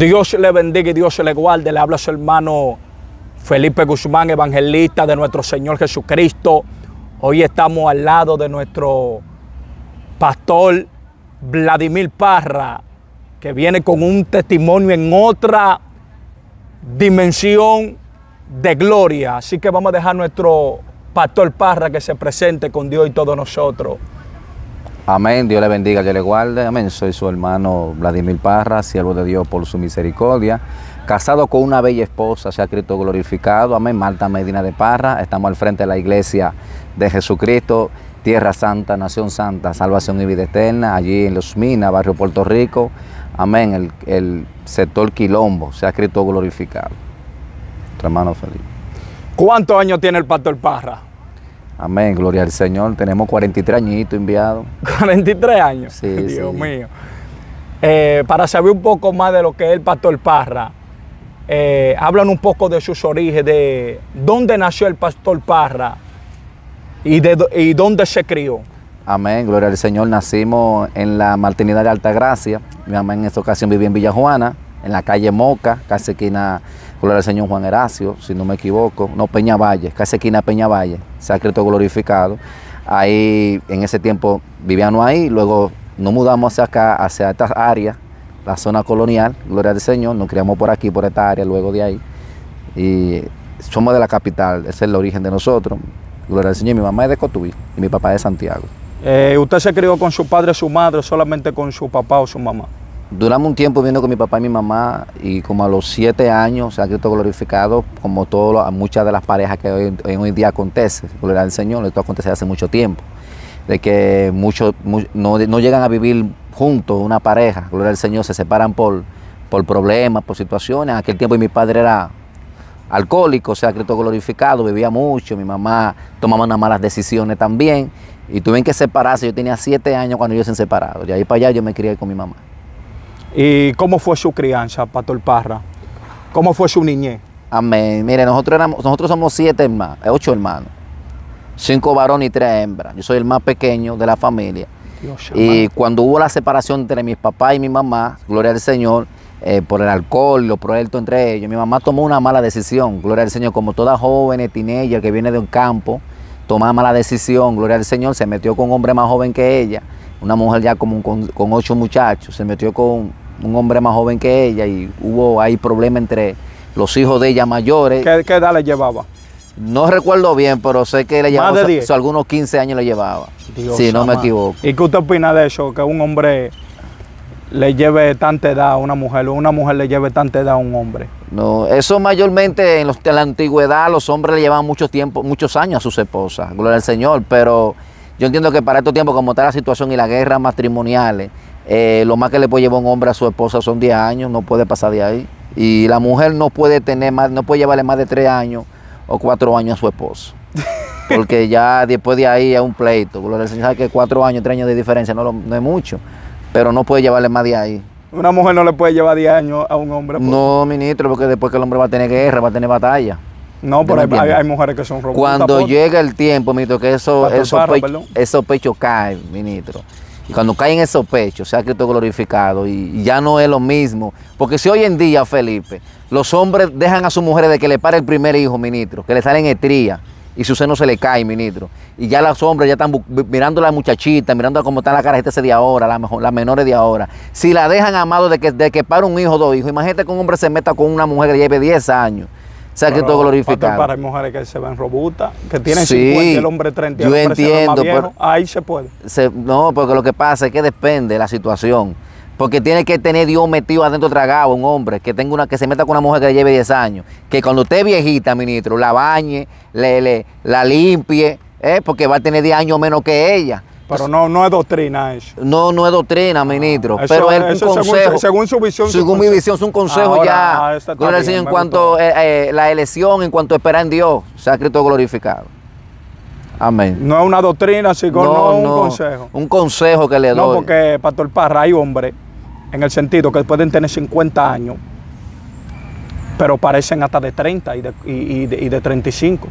Dios le bendiga y Dios le guarde. Le habla su hermano Felipe Guzmán, evangelista de nuestro Señor Jesucristo. Hoy estamos al lado de nuestro pastor Vladimir Parra, que viene con un testimonio en otra dimensión de gloria. Así que vamos a dejar a nuestro pastor Parra que se presente con Dios y todos nosotros. Amén, Dios le bendiga, Dios le guarde. Amén, soy su hermano Vladimir Parra, siervo de Dios por su misericordia. Casado con una bella esposa, se ha Cristo glorificado. Amén, Marta Medina de Parra. Estamos al frente de la iglesia de Jesucristo, Tierra Santa, Nación Santa, Salvación y Vida Eterna, allí en Los Minas, barrio Puerto Rico. Amén, el, el sector Quilombo, se ha Cristo glorificado. Nuestro hermano Felipe. ¿Cuántos años tiene el pastor Parra? Amén, gloria al Señor. Tenemos 43 añitos enviados. 43 años. Sí, Dios sí. mío. Eh, para saber un poco más de lo que es el pastor Parra, eh, hablan un poco de sus orígenes, de dónde nació el pastor Parra y, de, y dónde se crió. Amén, gloria al Señor. Nacimos en la Martinidad de Altagracia. Mi mamá en esta ocasión vivía en Villa Juana, en la calle Moca, casi esquina, gloria al Señor Juan Heracio, si no me equivoco. No, Peña Valle, casi esquina Peña Valle, Sacreto glorificado. Ahí, en ese tiempo, vivíamos ahí, luego nos mudamos hacia acá, hacia estas áreas, la zona colonial, gloria al Señor. Nos criamos por aquí, por esta área, luego de ahí. Y somos de la capital, ese es el origen de nosotros. Gloria al Señor. Mi mamá es de Cotuí y mi papá es de Santiago. Eh, ¿Usted se crió con su padre, su madre, solamente con su papá o su mamá? Duramos un tiempo viviendo con mi papá y mi mamá y como a los siete años ha Cristo glorificado, como todo, lo- muchas de las parejas que hoy, hoy día acontece, gloria al Señor, esto acontece hace mucho tiempo, de que muchos mu- no, no llegan a vivir juntos, una pareja, gloria al Señor, se separan por, por problemas, por situaciones. En aquel tiempo mi padre era alcohólico, o sea, Cristo glorificado, bebía mucho, mi mamá tomaba unas malas decisiones también y tuvieron que separarse, yo tenía siete años cuando ellos se separaron, de ahí para allá yo me crié con mi mamá. ¿Y cómo fue su crianza, pastor Parra? ¿Cómo fue su niñez? Amén. Mire, nosotros, éramos, nosotros somos siete hermanos, eh, ocho hermanos. Cinco varones y tres hembras. Yo soy el más pequeño de la familia. Dios, Y cuando hubo la separación entre mis papás y mi mamá, gloria al Señor, eh, por el alcohol los proyectos entre ellos, mi mamá tomó una mala decisión, gloria al Señor, como toda joven, teenager que viene de un campo, tomaba mala decisión, gloria al Señor, se metió con un hombre más joven que ella, una mujer ya como con, con ocho muchachos, se metió con un hombre más joven que ella y hubo ahí problema entre los hijos de ella mayores. ¿Qué, qué edad le llevaba? No recuerdo bien, pero sé que le Más llevaba de o sea, 10. o sea, algunos 15 años le llevaba. Dios si no me equivoco. ¿Y qué usted opina de eso? Que un hombre le lleve tanta edad a una mujer o una mujer le lleve tanta edad a un hombre. No, eso mayormente en, los- en la antigüedad los hombres le llevaban mucho tiempo, muchos años a sus esposas, gloria al Señor, pero yo entiendo que para estos tiempos, como está la situación y las guerras matrimoniales, eh, lo más que le puede llevar un hombre a su esposa son 10 años, no puede pasar de ahí. Y la mujer no puede tener más, no puede llevarle más de 3 años o 4 años a su esposo. Porque ya después de ahí es un pleito. Gloria al Señor, sabe que 4 años, 3 años de diferencia no, lo- no es mucho, pero no puede llevarle más de ahí. Una mujer no le puede llevar 10 años a un hombre. pues. No, ministro, porque después que el hombre va a tener guerra, va a tener batalla. No, pero no hay, mujeres que son robustas. Cuando pues. llega el tiempo, ministro, que eso, esos pechos caen, ministro. Y cuando caen esos pechos, sea Cristo glorificado, y, ya no es lo mismo. Porque si hoy en día, Felipe, los hombres dejan a sus mujeres de que le pare el primer hijo, ministro, que le salen estrías y su seno se le cae, ministro. Y ya los hombres ya están mirando a la muchachita, mirando cómo está la carajita ese de ahora, la mejor, las menores de ahora. Si la dejan amado de que, de que para un hijo dos hijos, imagínate que un hombre se meta con una mujer que lleve 10 años. Sea Pero, Cristo glorificado. Para mujeres que se ven robustas, que tienen Sí, 50 y el hombre 30 y el yo se entiendo, viejo. pero- Ahí se puede. Se- no, porque lo que pasa es que depende de la situación. Porque tiene que tener Dios metido adentro tragado, un hombre, que tenga una, que se meta con una mujer que le lleve 10 años. Que cuando esté viejita, ministro, la bañe, le, le- la limpie, ¿eh? porque va a tener 10 años menos que ella. Pero no, no es doctrina eso. No, no es doctrina, ministro, Eso- pero es un según- consejo. según su visión, Según mi visión, es un consejo Ahora, ya. ah, al Señor en cuanto gustó. eh, eh, la elección, en cuanto a esperar en Dios, sea Cristo glorificado. Amén. No es una doctrina, sino no, un consejo. Un consejo que le doy. No, porque, Pastor Parra, hay hombres, en el sentido que pueden tener 50 años, pero parecen hasta de 30 y de, y- y de- y de 35.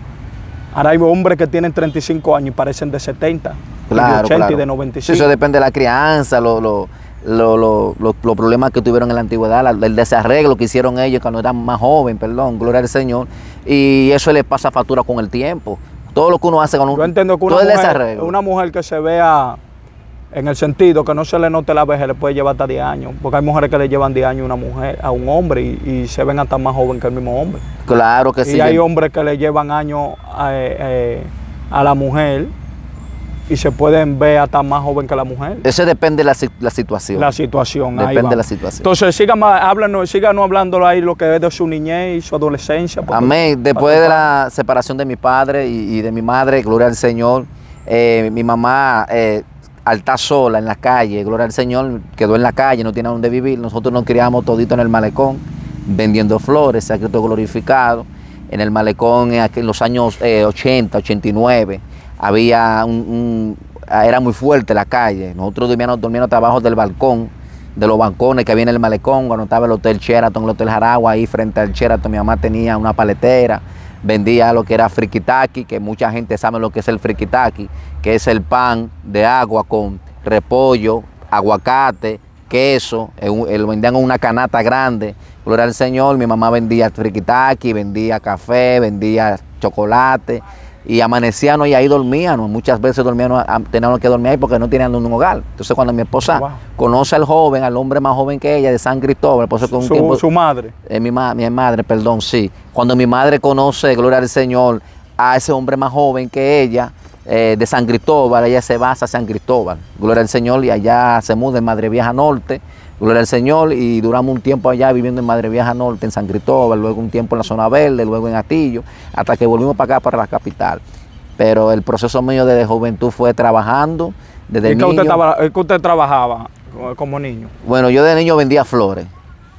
Ahora hay hombres que tienen 35 años y parecen de 70, y de Claro, 80 claro. y de Sí, 95. eso depende de la crianza, lo, lo- lo- lo- lo- los problemas que tuvieron en la antigüedad, la- el desarreglo que hicieron ellos cuando eran más jóvenes, perdón, gloria al Señor. Y eso le pasa factura con el tiempo. Todo lo que uno hace con un Yo entiendo que una todo el mujer, desarreglo. una mujer que se vea en el sentido que no se le note la vejez le puede llevar hasta 10 años. Porque hay mujeres que le llevan 10 años a una mujer, a un hombre y, y se ven hasta más joven que el mismo hombre. Claro que y sí. hay hombres que le llevan años a, eh, a la mujer y se pueden ver hasta más joven que la mujer. Eso depende de la, la situación. La situación. ahí Depende va. de la situación. Entonces, síganos, háblanos, síganos hablando ahí lo que es de su niñez y su adolescencia. Amén. Después de la separación de mi padre y, y de mi madre, gloria al Señor, eh, mi mamá eh, al estar sola en la calle, gloria al Señor, quedó en la calle, no tiene dónde vivir. Nosotros nos criamos todito en el malecón, vendiendo flores, se ha Cristo glorificado. En el malecón en, los años eh, 80, 89, había un, un- era muy fuerte la calle. Nosotros dormíamos, dormíamos abajo del balcón, de los balcones que había en el malecón, cuando estaba el Hotel Sheraton, el Hotel Jaragua, ahí frente al Sheraton, mi mamá tenía una paletera, vendía lo que era frikitaki, que mucha gente sabe lo que es el frikitaki, que es el pan de agua con repollo, aguacate, queso, lo vendían en una canasta grande. Gloria al Señor, mi mamá vendía frikitaki, vendía café, vendía chocolate y amanecíamos y ahí dormíamos. Muchas veces dormíamos, ah, teníamos que dormir ahí porque no tenían un hogar. Entonces cuando mi esposa Wow. conoce al joven, al hombre más joven que ella, de San Cristóbal, por eso que un su, tiempo... su madre. Eh, mi, ma- mi madre, perdón, sí. Cuando mi madre conoce, gloria al Señor, a ese hombre más joven que ella, eh, de San Cristóbal, ella se va a San Cristóbal, gloria al Señor, y allá se muda en Madre Vieja Norte, gloria al Señor, y duramos un tiempo allá viviendo en Madre Vieja Norte, en San Cristóbal, luego un tiempo en la zona verde, luego en Atillo, hasta que volvimos para acá, para la capital. Pero el proceso mío desde juventud fue trabajando, desde ¿Y niño. usted, que usted trabajaba como- niño? Bueno, yo de niño vendía flores,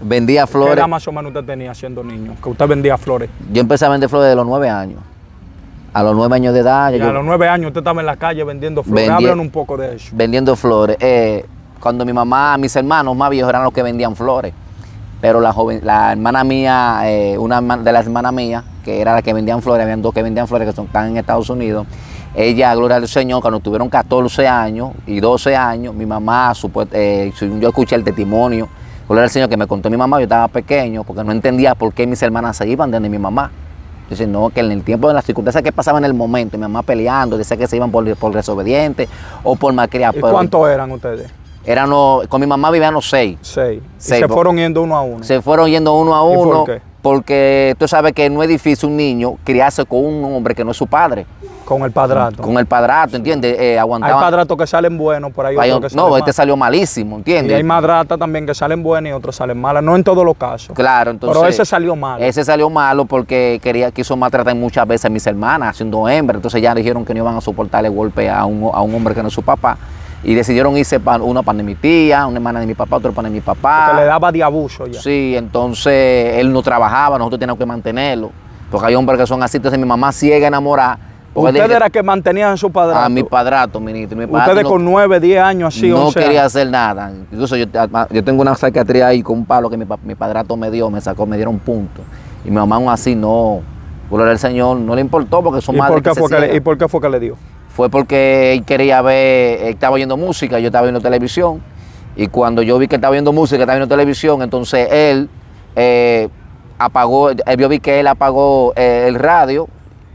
vendía ¿Qué flores. edad más o menos usted tenía siendo niño? Que usted vendía flores. Yo empecé a vender flores de los nueve años. A los nueve años de edad, Y yo a los nueve años usted estaba en la calle vendiendo flores. Vendía- Háblanos un poco de eso. vendiendo flores. Eh, cuando mi mamá, mis hermanos más viejos eran los que vendían flores. Pero la joven, la hermana mía, eh, una de las hermanas mías, que era la que vendían flores, habían dos que vendían flores que son, están en Estados Unidos. Ella, gloria al Señor, cuando tuvieron 14 años y 12 años, mi mamá, supuest- eh, yo escuché el testimonio, gloria al Señor, que me contó mi mamá, yo estaba pequeño, porque no entendía por qué mis hermanas se iban de mi mamá. Dice, no, que en el tiempo de las circunstancias que pasaban en el momento, mi mamá peleando, decía que se iban por, por desobedientes o por malcriados. ¿Y cuántos eran ustedes? Eran los- con mi mamá vivían los seis. Seis. Y Seis, se fueron yendo uno a uno. Se fueron yendo uno a ¿Y por uno. qué? Porque tú sabes que no es difícil un niño criarse con un hombre que no es su padre, Con el padrato. con el padrato, ¿entiendes? Eh, hay aguantaban- padratos que salen buenos, por ahí Hay otros que no, este salió malísimo, Y ¿entiendes? hay madratas también que salen buenas y otras salen malas. No en todos los casos. Claro, entonces. Pero ese salió mal. Ese salió malo porque quería, quiso maltratar muchas veces a mis hermanas, siendo hembra. Entonces ya dijeron que no iban a soportarle golpe a un, a un hombre que no es su papá. Y decidieron irse para uno para de mi tía, una hermana de mi papá, otro para de mi papá. que le daba de abuso ya. Sí, entonces él no trabajaba, nosotros teníamos que mantenerlo. Porque hay hombres que son así, entonces mi mamá ciega enamorada. porque Ustedes dije- era que mantenían a su padrato. a mi padrato, ministro. Mi padrato Ustedes no- con nueve, diez años así, no 11 quería años. hacer nada. Incluso yo, yo tengo una cicatriz ahí con un palo que mi, pa- mi padrato me dio, me sacó, me dieron puntos. Y mi mamá aún así no, gloria al Señor, no le importó porque son ¿Y madres por, qué que se le. ¿Y por qué fue que le dio? Fue porque él quería ver, él estaba viendo música, yo estaba viendo televisión. Y cuando yo vi que estaba viendo música, estaba viendo televisión, entonces él eh, apagó, eh, yo vi que él apagó eh, el radio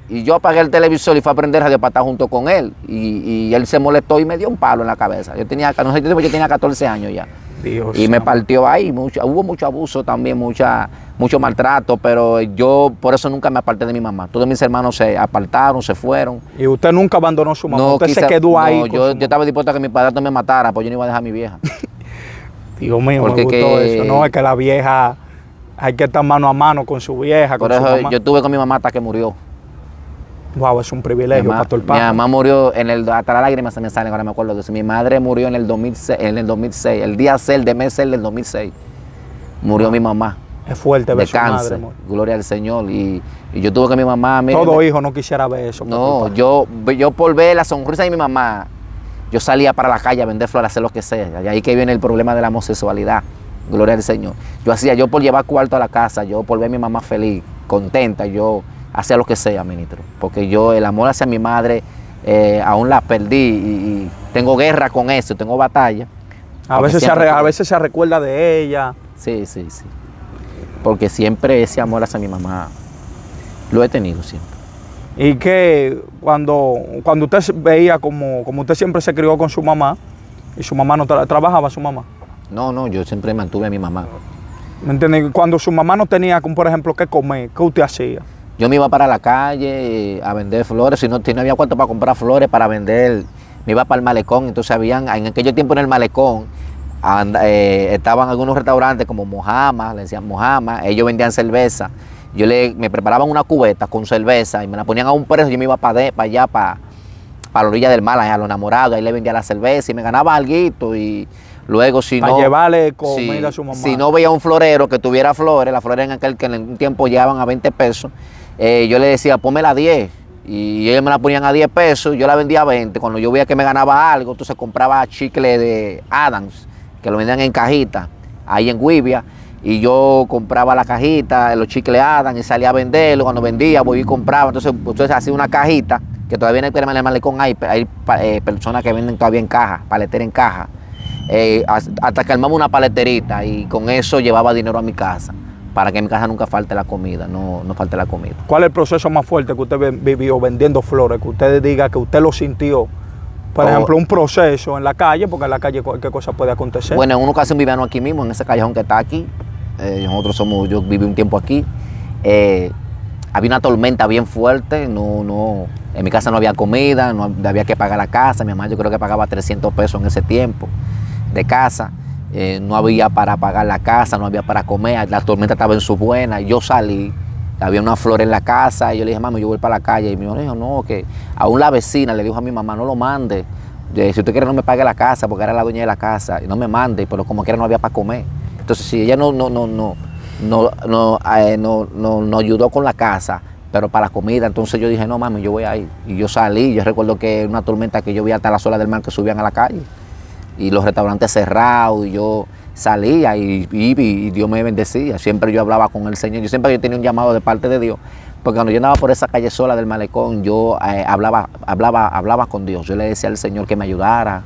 y yo apagué el televisor y fue a prender radio para estar junto con él. Y, y él se molestó y me dio un palo en la cabeza. Yo tenía, no sé, yo tenía 14 años ya. Dios Y me partió ahí, mucho, hubo mucho abuso también, mucha, mucho maltrato, pero yo por eso nunca me aparté de mi mamá. Todos mis hermanos se apartaron, se fueron. Y usted nunca abandonó a su mamá. usted se quedó ahí. no, yo, yo estaba dispuesto a que mi padre me matara, pues yo no iba a dejar a mi vieja. Dios mío, porque me gustó que- eso. No, es que la vieja, hay que estar mano a mano con su vieja, Por su eso mamá. yo estuve con mi mamá hasta que murió. Wow, es un Mi privilegio, mamá, Pastor mi Pablo. mamá murió en el, hasta las lágrimas se me salen, ahora me acuerdo de eso. Mi madre murió en el 2006, en el 2006, el día 6 de mes 6 del 2006. Murió mi mamá Es fuerte ver de su cáncer, gloria al Señor. Y, y yo tuve que mi mamá... mira, Todo hijo no quisiera ver eso. No, yo, yo por ver la sonrisa de mi mamá, yo salía para la calle a vender flores, a hacer lo que sea. Y ahí que viene el problema de la homosexualidad. Gloria al Señor. Yo hacía, yo por llevar cuarto a la casa, yo por ver a mi mamá feliz, contenta, yo hacía lo que sea, ministro. Porque yo, el amor hacia mi madre, eh, aún la perdí y, y tengo guerra con eso, tengo batalla. A veces, se, a veces se recuerda de ella. Sí, sí, sí. Porque siempre ese amor hacia mi mamá lo he tenido siempre. Y que cuando, cuando usted veía como, como usted siempre se crió con su mamá, y su mamá no tra- trabajaba, su mamá. No, no, yo siempre mantuve a mi mamá. ¿Me entiende? Cuando su mamá no tenía, como por ejemplo, qué comer, ¿qué usted hacía? Yo me iba para la calle a vender flores, si no, si no había cuarto para comprar flores, para vender, me iba para el malecón, entonces habían, en aquel tiempo en el malecón, eh, estaban algunos restaurantes como Mojama, le decían Mojama, ellos vendían cerveza, yo le, me preparaban una cubeta con cerveza y me la ponían a un precio, yo me iba para, para allá, para, para la orilla del mar, a los enamorados, ahí le vendía la cerveza y me ganaba algo y luego si Para no... llevarle comida a su mamá. Si no veía un florero que tuviera flores, las flores en aquel que en un tiempo llegaban a 20 pesos, eh, yo le decía, pónmela a 10. Y ellos me la ponían a 10 pesos, yo la vendía a 20. Cuando yo veía que me ganaba algo, entonces compraba chicle de Adams, que lo vendían en cajita, ahí en Guivia. Y yo compraba la cajita, los chicles Adams, y salía a venderlo. Cuando vendía, voy y compraba. Entonces, entonces hacía una cajita, que todavía en el, malecón hay, hay eh, personas que venden todavía en caja, paletera en caja. Eh, has- hasta que armamos una paleterita y con eso llevaba dinero a mi casa, para que en mi casa nunca falte la comida, no, no falte la comida. ¿Cuál es el proceso más fuerte que usted vivió vendiendo flores? Que usted diga que usted lo sintió. Por Oh. ejemplo, un proceso en la calle, porque en la calle cualquier cosa puede acontecer. Bueno, en una ocasión vivíamos aquí mismo, en ese callejón que está aquí. Eh, nosotros somos, yo viví un tiempo aquí. Eh, había una tormenta bien fuerte, no, no, en mi casa no había comida, no había que pagar la casa. Mi mamá yo creo que pagaba 300 pesos en ese tiempo de casa. Eh, no había para pagar la casa, no había para comer. La tormenta estaba en su buena. Yo salí, había una flor en la casa y yo le dije, mami, yo voy para la calle. Y mi mamá dijo, no, que aún la vecina le dijo a mi mamá, no lo mande. Si usted quiere no me pague la casa, porque era la dueña de la casa, y no me mande, pero como quiera no había para comer. Entonces, si ella no, no, no, no, no, no, eh, no, no, no ayudó con la casa, pero para la comida, entonces yo dije, no mami, yo voy a ir. Y yo salí, yo recuerdo que una tormenta que yo vi hasta las olas del mar que subían a la calle, y los restaurantes cerrados, y yo salía y, y, y Dios me bendecía. Siempre yo hablaba con el Señor, yo siempre yo tenía un llamado de parte de Dios. Porque cuando yo andaba por esa calle sola del malecón, yo eh, hablaba, hablaba, hablaba con Dios. Yo le decía al Señor que me ayudara,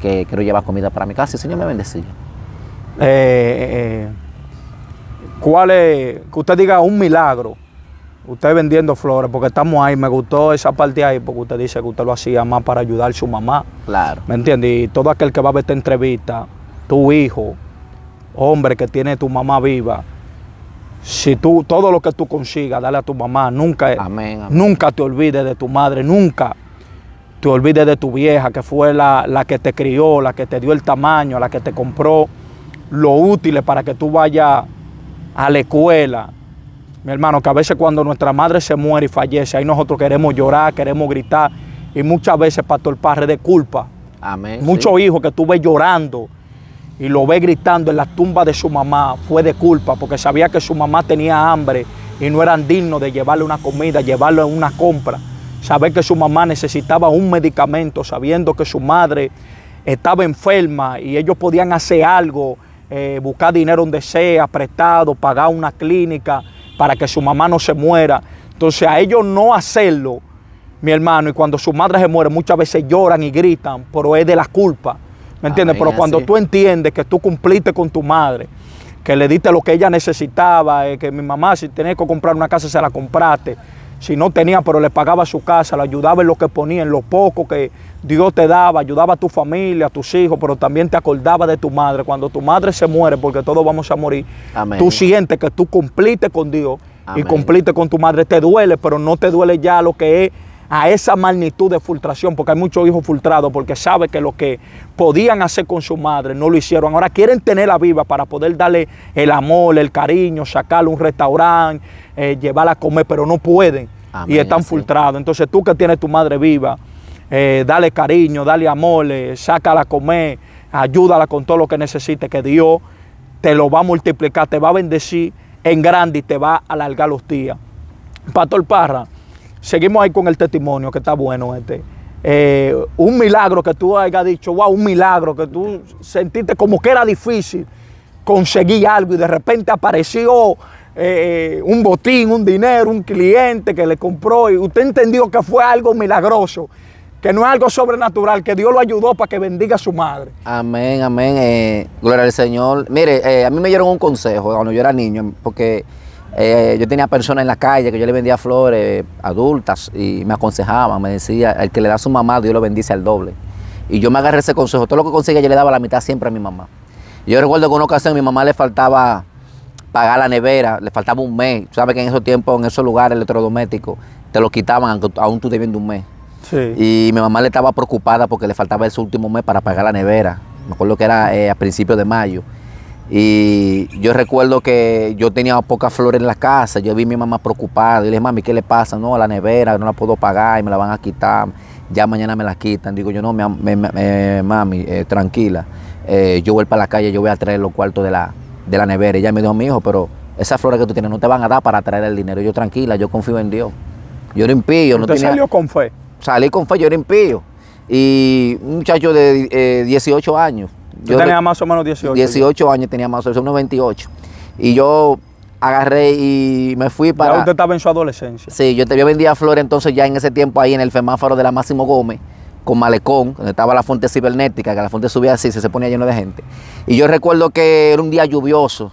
que quiero llevar comida para mi casa, y el Señor me bendecía. Eh, eh, ¿Cuál es, que usted diga un milagro? Usted vendiendo flores, porque estamos ahí, me gustó esa parte ahí, porque usted dice que usted lo hacía más para ayudar a su mamá. Claro. ¿Me entiende? Y todo aquel que va a ver esta entrevista, tu hijo, hombre que tiene tu mamá viva, si tú, todo lo que tú consigas, dale a tu mamá, nunca, Amén, amén. nunca te olvides de tu madre, nunca te olvides de tu vieja, que fue la, la que te crió, la que te dio el tamaño, la que te compró lo útil para que tú vayas a la escuela. Mi hermano, que a veces cuando nuestra madre se muere y fallece, ahí nosotros queremos llorar, queremos gritar, y muchas veces, Pastor Parre, de culpa. Amén. Muchos sí. hijos que tú ves llorando y lo ves gritando en la tumba de su mamá fue de culpa porque sabía que su mamá tenía hambre y no eran dignos de llevarle una comida, llevarle una compra. Saber que su mamá necesitaba un medicamento, sabiendo que su madre estaba enferma y ellos podían hacer algo, eh, buscar dinero donde sea, prestado, pagar una clínica para que su mamá no se muera. Entonces a ellos no hacerlo, mi hermano, y cuando su madre se muere muchas veces lloran y gritan, pero es de la culpa. ¿Me entiendes? Amén, Pero cuando así tú entiendes que tú cumpliste con tu madre, que le diste lo que ella necesitaba, eh, que mi mamá si tenía que comprar una casa se la compraste, si no tenía pero le pagaba su casa, le ayudaba en lo que ponía, en lo poco que Dios te daba, ayudaba a tu familia, a tus hijos, pero también te acordaba de tu madre. Cuando tu madre se muere, porque todos vamos a morir, Amén. tú sientes que tú cumpliste con Dios y cumpliste con tu madre, te duele, pero no te duele ya lo que es a esa magnitud de frustración, porque hay muchos hijos frustrados porque saben que lo que podían hacer con su madre no lo hicieron. Ahora quieren tenerla viva para poder darle el amor, el cariño, sacarle un restaurante, eh, llevarla a comer, pero no pueden y están así. frustrados. Entonces tú que tienes tu madre viva, eh, dale cariño, dale amor, eh, sácala a comer, ayúdala con todo lo que necesite, que Dios te lo va a multiplicar, te va a bendecir en grande y te va a alargar los días. Pastor Parra, seguimos ahí con el testimonio, que está bueno este. Eh, un milagro que tú hayas dicho, wow, un milagro, que tú sentiste como que era difícil conseguir algo y de repente apareció eh, un botín, un dinero, un cliente que le compró y usted entendió que fue algo milagroso, que no es algo sobrenatural, que Dios lo ayudó para que bendiga a su madre. Amén, amén. eh, gloria al Señor. Mire, a mí me dieron un consejo cuando yo era niño, porque eh, yo tenía personas en la calle que yo le vendía flores adultas y me aconsejaban, me decía, el que le da a su mamá, Dios lo bendice al doble. Y yo me agarré ese consejo. Todo lo que conseguía yo le daba la mitad siempre a mi mamá. Yo recuerdo que una ocasión a mi mamá le faltaba pagar la nevera, le faltaba un mes. Sabes que en esos tiempos, en esos lugares electrodomésticos, te lo quitaban aunque aún tú debiendo un mes. Sí. Y mi mamá le estaba preocupada porque le faltaba ese último mes para pagar la nevera. Me acuerdo que era eh, a principios de mayo. Y yo recuerdo que yo tenía pocas flores en la casa. Yo vi a mi mamá preocupada. Yo le dije, mami, ¿qué le pasa? No, a la nevera, no la puedo pagar y me la van a quitar. Ya mañana me la quitan. Digo yo, no, me- me- me- mami, eh, tranquila. Eh, yo voy para la calle, yo voy a traer los cuartos de la, de la nevera. Y ella me dijo, mi hijo, pero esas flores que tú tienes no te van a dar para traer el dinero. Yo, tranquila, yo confío en Dios. Yo era impío, no Usted tenía salió con fe. salí con fe, yo era impío. Y un muchacho de eh, 18 años. Yo Yo tenía más o menos 18. 18 años tenía más o menos, unos 28. Y yo agarré y me fui Ya para... usted estaba en su adolescencia. Sí, yo, te, yo vendía flores entonces ya en ese tiempo ahí en el semáforo de la Máximo Gómez, con Malecón, donde estaba la fuente cibernética, que la fuente subía así, se, se ponía lleno de gente. Y yo recuerdo que era un día lluvioso,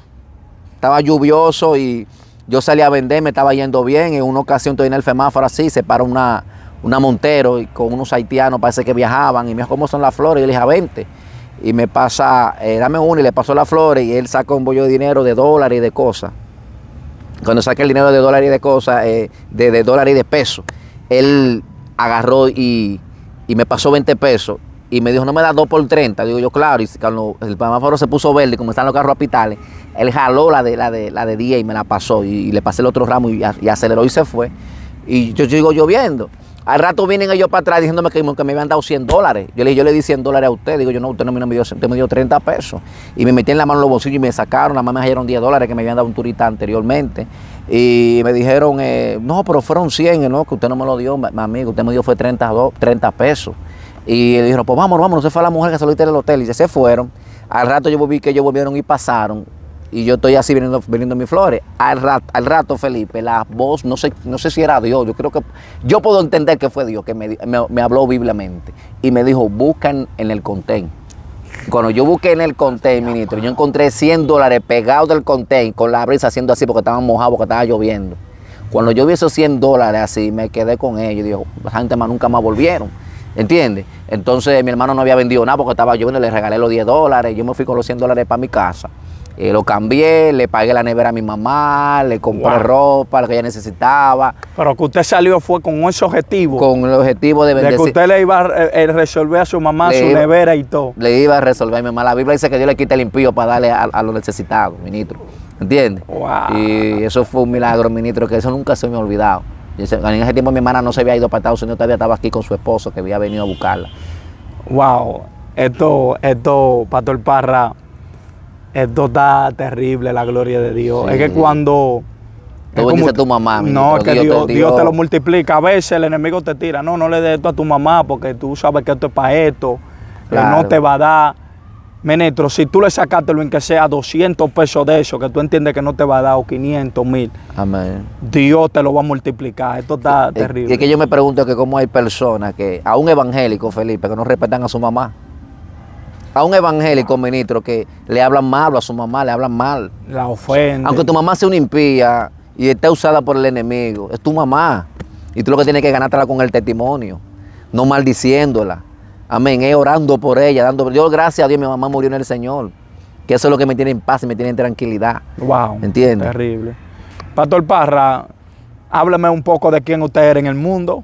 estaba lluvioso y yo salí a vender, me estaba yendo bien. En una ocasión estoy en el semáforo así, se para una, una Montero y con unos haitianos, parece que viajaban, y me dijo, ¿cómo son las flores? Y yo le dije, a 20. Y me pasa, eh, dame una y le pasó las flores y él saca un bollo de dinero de dólares y de cosas cuando saqué el dinero de dólares y de cosas, eh, de, de dólares y de pesos, él agarró y, y me pasó 20 pesos y me dijo, no me das 2 por 30. Digo yo, claro, y cuando el semáforo se puso verde y comenzaron los carros a pitarle, él jaló la de, la de, la de 10 y me la pasó y, le pasé el otro ramo y, y aceleró y se fue. Y yo sigo lloviendo. Al rato vienen ellos para atrás diciéndome que, que me habían dado 100 dólares. Yo le yo le di 100 dólares a usted. Digo, yo no, usted no me dio, usted me dio 30 pesos. Y me metí en la mano en los bolsillos y me sacaron. Nada más me hallaron 10 dólares que me habían dado un turista anteriormente. Y me dijeron, eh, no, pero fueron 100, no, que usted no me lo dio, mi mi amigo. Usted me dio fue 30, do- 30 pesos. Y le dijeron, pues vámonos, vámonos. Se fue la mujer que se lo en el hotel y se fueron. Al rato yo vi que ellos volvieron y pasaron. Y yo estoy así vendiendo, mis flores. Al rato, Felipe, la voz, no sé, no sé si era Dios, yo creo que, yo puedo entender que fue Dios que me, me, habló bíblicamente. Y me dijo, buscan en el contén. Cuando yo busqué en el contén, ministro, yo encontré 100 dólares pegados del contén con la brisa haciendo así porque estaban mojados, porque estaba lloviendo. Cuando yo vi esos 100 dólares así, me quedé con ellos. Digo, la gente más nunca más volvieron. ¿Entiendes? Entonces mi hermano no había vendido nada porque estaba lloviendo, le regalé los 10 dólares. Yo me fui con los 100 dólares para mi casa. Eh, lo cambié, le pagué la nevera a mi mamá, le compré Wow. ropa, lo que ella necesitaba, Pero que usted salió fue con ese objetivo. con el objetivo de de que bendecir. usted le iba a eh, eh, resolver a su mamá Le su iba- nevera y todo. le iba a resolver a mi mamá. La Biblia dice que Dios le quita el impío para darle a, a los necesitados, ministro. ¿Entiendes? Wow. Y eso fue un milagro, ministro, que eso nunca se me ha olvidado. En ese tiempo mi hermana no se había ido para Estados Unidos, todavía estaba aquí con su esposo que había venido a buscarla. Wow, esto, esto, Pastor Parra, esto está terrible, la gloria de Dios. Sí. Es que cuando... Tú es bendices a tu mamá, mi No, es que Dios te Dios, dio- Dios te lo multiplica. A veces el enemigo te tira, no, no le des esto a tu mamá porque tú sabes que esto es para esto, que no te va a dar. Ministro, si tú le sacaste lo en que sea 200 pesos de eso, que tú entiendes que no te va a dar, o 500 mil, Amén. Dios te lo va a multiplicar. Esto está Es- terrible. Y es que yo me pregunto que cómo hay personas que, a un evangélico, Felipe, que no respetan a su mamá. A un evangélico, ministro, que le hablan mal a su mamá, le hablan mal. La ofende. Aunque tu mamá sea una impía y esté usada por el enemigo, es tu mamá. Y tú lo que tienes que ganártela con el testimonio, no maldiciéndola. Amén, es orando por ella, dando. Yo, gracias a Dios, mi mamá murió en el Señor. Que eso es lo que me tiene en paz y me tiene en tranquilidad. Wow. ¿Entiendes? Terrible. Pastor Parra, háblame un poco de quién usted era en el mundo.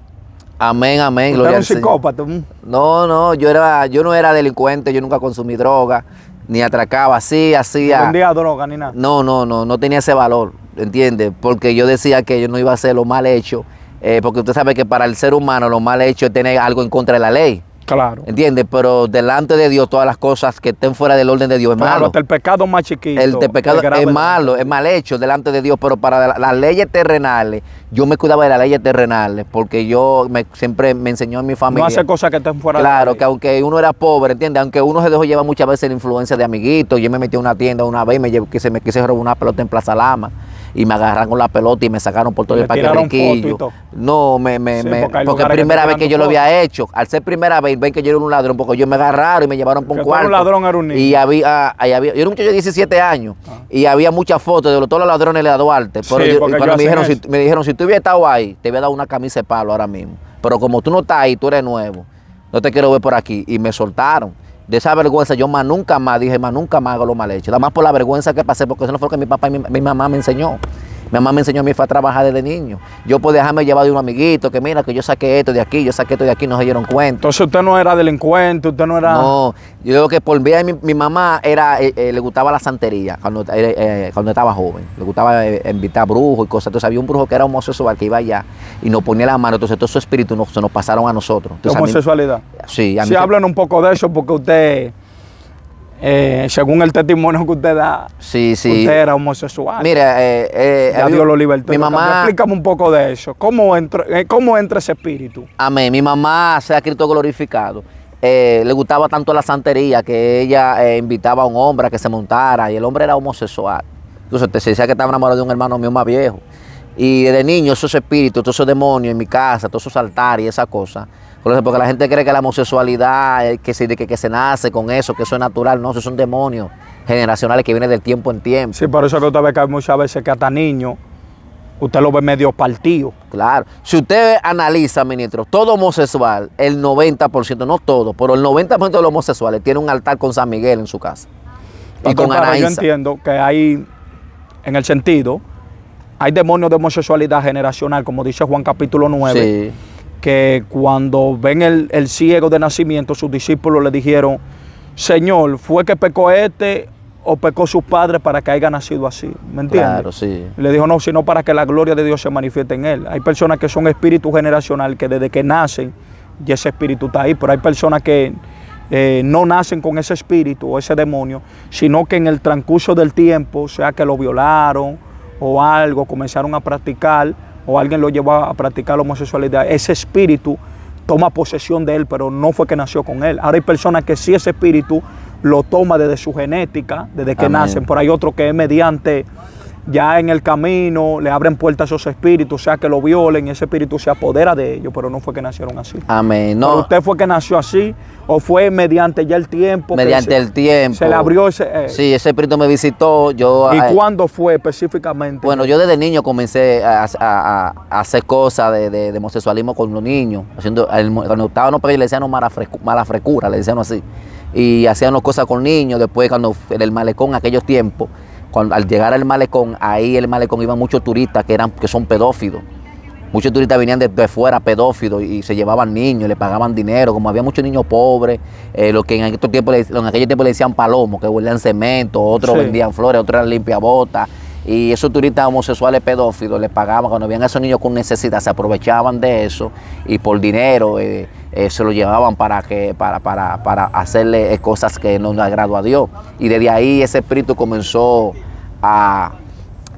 Amén, amén. Gloria era un psicópata. No, no, yo era, yo no era delincuente, yo nunca consumí droga, ni atracaba, así, No hacía. vendía droga ni nada. No, no, no, no tenía ese valor, ¿entiendes? Porque yo decía que yo no iba a hacer lo mal hecho, eh, porque usted sabe que para el ser humano lo mal hecho es tener algo en contra de la ley, Claro. ¿entiendes? Pero delante de Dios todas las cosas que estén fuera del orden de Dios es Claro, malo. hasta el pecado más chiquito. El de pecado grave es malo, es mal hecho delante de Dios, pero para la- las leyes terrenales, yo me cuidaba de las leyes terrenales, porque yo me- siempre me enseñó en mi familia. No hace cosas que estén fuera Claro, que aunque uno era pobre, ¿entiendes? Aunque uno se dejó llevar muchas veces la influencia de amiguitos, yo me metí a una tienda una vez y me llevo- quise, me quise robar una pelota en Plaza Lama. Y me agarraron con la pelota y me sacaron por todo ¿Le el parque y Riquillo. No, me, me, Sí, me- porque porque que primera vez que yo lo había hecho. Al ser primera vez, ven que yo era un ladrón, porque yo me agarraron y me llevaron por un cuarto. un ladrón, era un niño. Y había, ahí había, yo era un muchacho de 17 años y había muchas fotos de todos los ladrones de la Duarte. Pero Sí, yo- y me dijeron, si, me dijeron, si tú hubieras estado ahí, te hubiera dado una camisa de palo ahora mismo. Pero como tú no estás ahí, tú eres nuevo, no te quiero ver por aquí. Y me soltaron. De esa vergüenza, yo más nunca más, dije, más nunca más hago lo mal hecho. Nada más por la vergüenza que pasé, porque eso no fue lo que mi papá y mi, mi mamá me enseñó. Mi mamá me enseñó a mí fue a trabajar desde niño. Yo podía dejarme llevar de un amiguito, que mira, que yo saqué esto de aquí, yo saqué esto de aquí, no se dieron cuenta. Entonces usted no era delincuente, usted no era... No, yo digo que por vía de mi, mi mamá era, eh, eh, le gustaba la santería cuando, eh, cuando estaba joven. Le gustaba invitar brujos y cosas. Entonces había un brujo que era homosexual que iba allá y nos ponía la mano. Entonces todos esos espíritus nos, se nos pasaron a nosotros. Entonces, a mí- homosexualidad. sí, a mí Si hablan un poco de eso, porque usted, eh, según el testimonio que usted da, sí, sí. usted era homosexual. Mira, eh, eh, ya Dios lo libertó. Mi mamá, Explícame un poco de eso. ¿Cómo entra, eh, cómo entra ese espíritu? amén, mi mamá se ha Cristo glorificado. eh, le gustaba tanto la santería que ella eh, invitaba a un hombre a que se montara y el hombre era homosexual. Entonces te decía que estaba enamorado de un hermano mío más viejo. Y de niño esos espíritus, todos esos demonios en mi casa, todos esos altares y esas cosas. Por eso, Porque la gente cree que la homosexualidad, que se, que, que se nace con eso, que eso es natural. No, esos son demonios generacionales que vienen del tiempo en tiempo. Sí, por eso que usted ve que hay muchas veces que hasta niños, usted lo ve medio partido. Claro. Si usted analiza, ministro, todo homosexual, el 90%, no todo, pero el 90% de los homosexuales tiene un altar con San Miguel en su casa. Y con Parra, yo Anaísa. entiendo que hay, en el sentido, hay demonios de homosexualidad generacional, como dice Juan capítulo 9, Sí, que cuando ven el, el ciego de nacimiento, sus discípulos le dijeron, Señor, ¿fue que pecó este o pecó sus padres para que haya nacido así? ¿Me entiendes? claro, sí. Le dijo, no, sino para que la gloria de Dios se manifieste en él. Hay personas que son espíritus generacional que desde que nacen, y ese espíritu está ahí, pero hay personas que eh, no nacen con ese espíritu o ese demonio, sino que en el transcurso del tiempo, sea que lo violaron o algo, comenzaron a practicar, o alguien lo llevó a practicar la homosexualidad, ese espíritu toma posesión de él, pero no fue que nació con él. Ahora hay personas que sí ese espíritu lo toma desde su genética, desde que Amén. nacen, pero hay otro que es mediante ya en el camino le abren puertas a esos espíritus, o sea que lo violen y ese espíritu se apodera de ellos, pero no fue que nacieron así. Amén. Pero No, ¿Usted fue que nació así o fue mediante ya el tiempo? mediante se- el tiempo. Se le abrió ese... eh, Sí, ese espíritu me visitó. Yo, ¿Y eh, cuándo fue específicamente? Bueno, yo desde niño comencé a, a- a- a hacer cosas de, de- de homosexualismo con los niños. Haciendo, el- cuando estábamos pequeños le decían mala, frescu- mala frecura, le decían así. Y hacíamos cosas con niños. Después, cuando en el malecón, aquellos tiempos, cuando, al llegar al malecón, ahí el malecón iban muchos turistas que, eran, que son pedófilos. Muchos turistas venían de, de fuera pedófilos y se llevaban niños, le pagaban dinero. Como había muchos niños pobres, eh, lo que en, estos tiempos le- en aquellos tiempos le decían palomos, que huelían cemento, otros Sí. vendían flores, otros eran limpiabotas. Y esos turistas homosexuales pedófilos les pagaban, cuando a esos niños con necesidad, se aprovechaban de eso y por dinero eh, eh, se lo llevaban para, que, para, para, para hacerle eh, cosas que no le agradó a Dios. Y desde ahí ese espíritu comenzó a,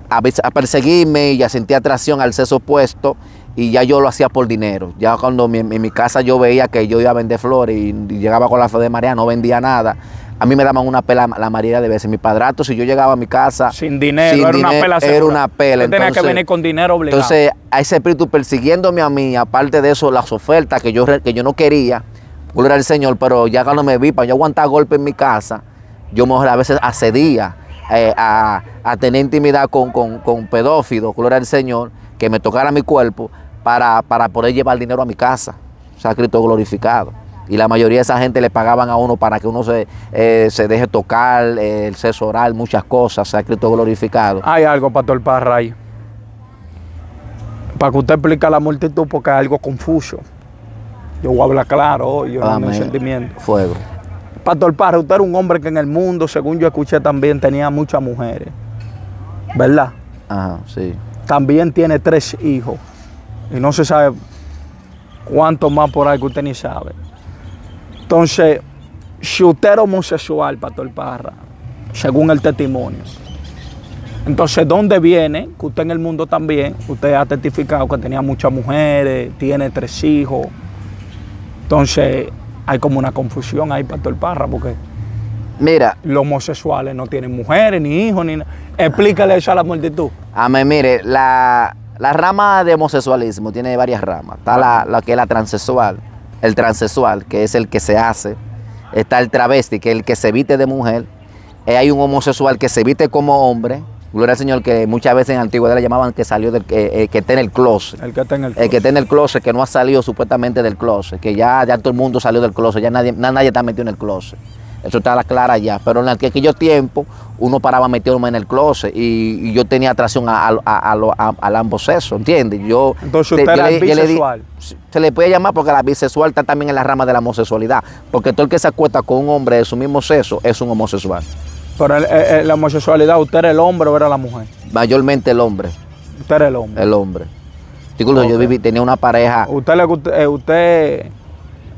a, a perseguirme y a sentir atracción al sexo opuesto y ya yo lo hacía por dinero. Ya cuando en mi casa yo veía que yo iba a vender flores y, y llegaba con la fe de María, no vendía nada. A mí me daban una pela la mayoría de veces. Mi padrastro, si yo llegaba a mi casa... Sin dinero, sin era una pela Era segura. una pela. Usted tenía que entonces- venir con dinero obligado. entonces, a ese espíritu persiguiéndome a mí, aparte de eso, las ofertas que yo, que yo no quería, gloria al Señor, pero ya cuando me vi, para yo aguantar golpes en mi casa, yo mejor a veces accedía eh, a, a tener intimidad con, con, con pedófilos, gloria al Señor, que me tocara mi cuerpo para, para poder llevar dinero a mi casa. O sea, Cristo glorificado. Y la mayoría de esa gente le pagaban a uno para que uno se, eh, se deje tocar, eh, el sexo oral, muchas cosas, sea Cristo glorificado. Hay algo, Pastor Parra, ahí. Para que usted explique a la multitud, porque hay algo confuso. Yo voy a hablar claro yo no mi sentimiento. Fuego. Pastor Parra, usted era un hombre que en el mundo, según yo escuché también, tenía muchas mujeres. ¿Verdad? Ajá, sí. También tiene tres hijos. Y no se sabe cuánto más por ahí que usted ni sabe. Entonces, si usted era homosexual, Pastor Parra, según el testimonio, entonces, ¿dónde viene? Que usted en el mundo también, usted ha testificado que tenía muchas mujeres, tiene tres hijos. Entonces, hay como una confusión ahí, Pastor Parra, porque Mira, Los homosexuales no tienen mujeres, ni hijos, ni nada. Explícale eso a la multitud. amén, mire, la, la rama de homosexualismo tiene varias ramas. Está la, la que es la transexual, el transexual, que es el que se hace. Está el travesti, que es el que se viste de mujer. Eh, hay un homosexual que se viste como hombre. Gloria al Señor, que muchas veces en antigüedad le llamaban que salió del que, eh, que está en el closet. El que está en el El que está en el closet, que no ha salido supuestamente del closet, que ya, ya todo el mundo salió del closet, ya nadie, na- nadie está metido en el closet. Eso está a la clara ya. Pero en aquellos tiempos uno paraba metido en el closet y, y yo tenía atracción a, a, a, ambos sexos, ¿entiendes? Yo, Entonces te- usted yo era yo le bisexual. se le puede llamar porque la bisexual está también en la rama de la homosexualidad. Porque todo el que se acuesta con un hombre de su mismo sexo es un homosexual. Pero el- el- el- la homosexualidad, ¿usted era el hombre o era la mujer? Mayormente el hombre, Usted era el hombre. el hombre. Incluso yo Ok. viví, tenía una pareja. Usted le, gust- eh, usted,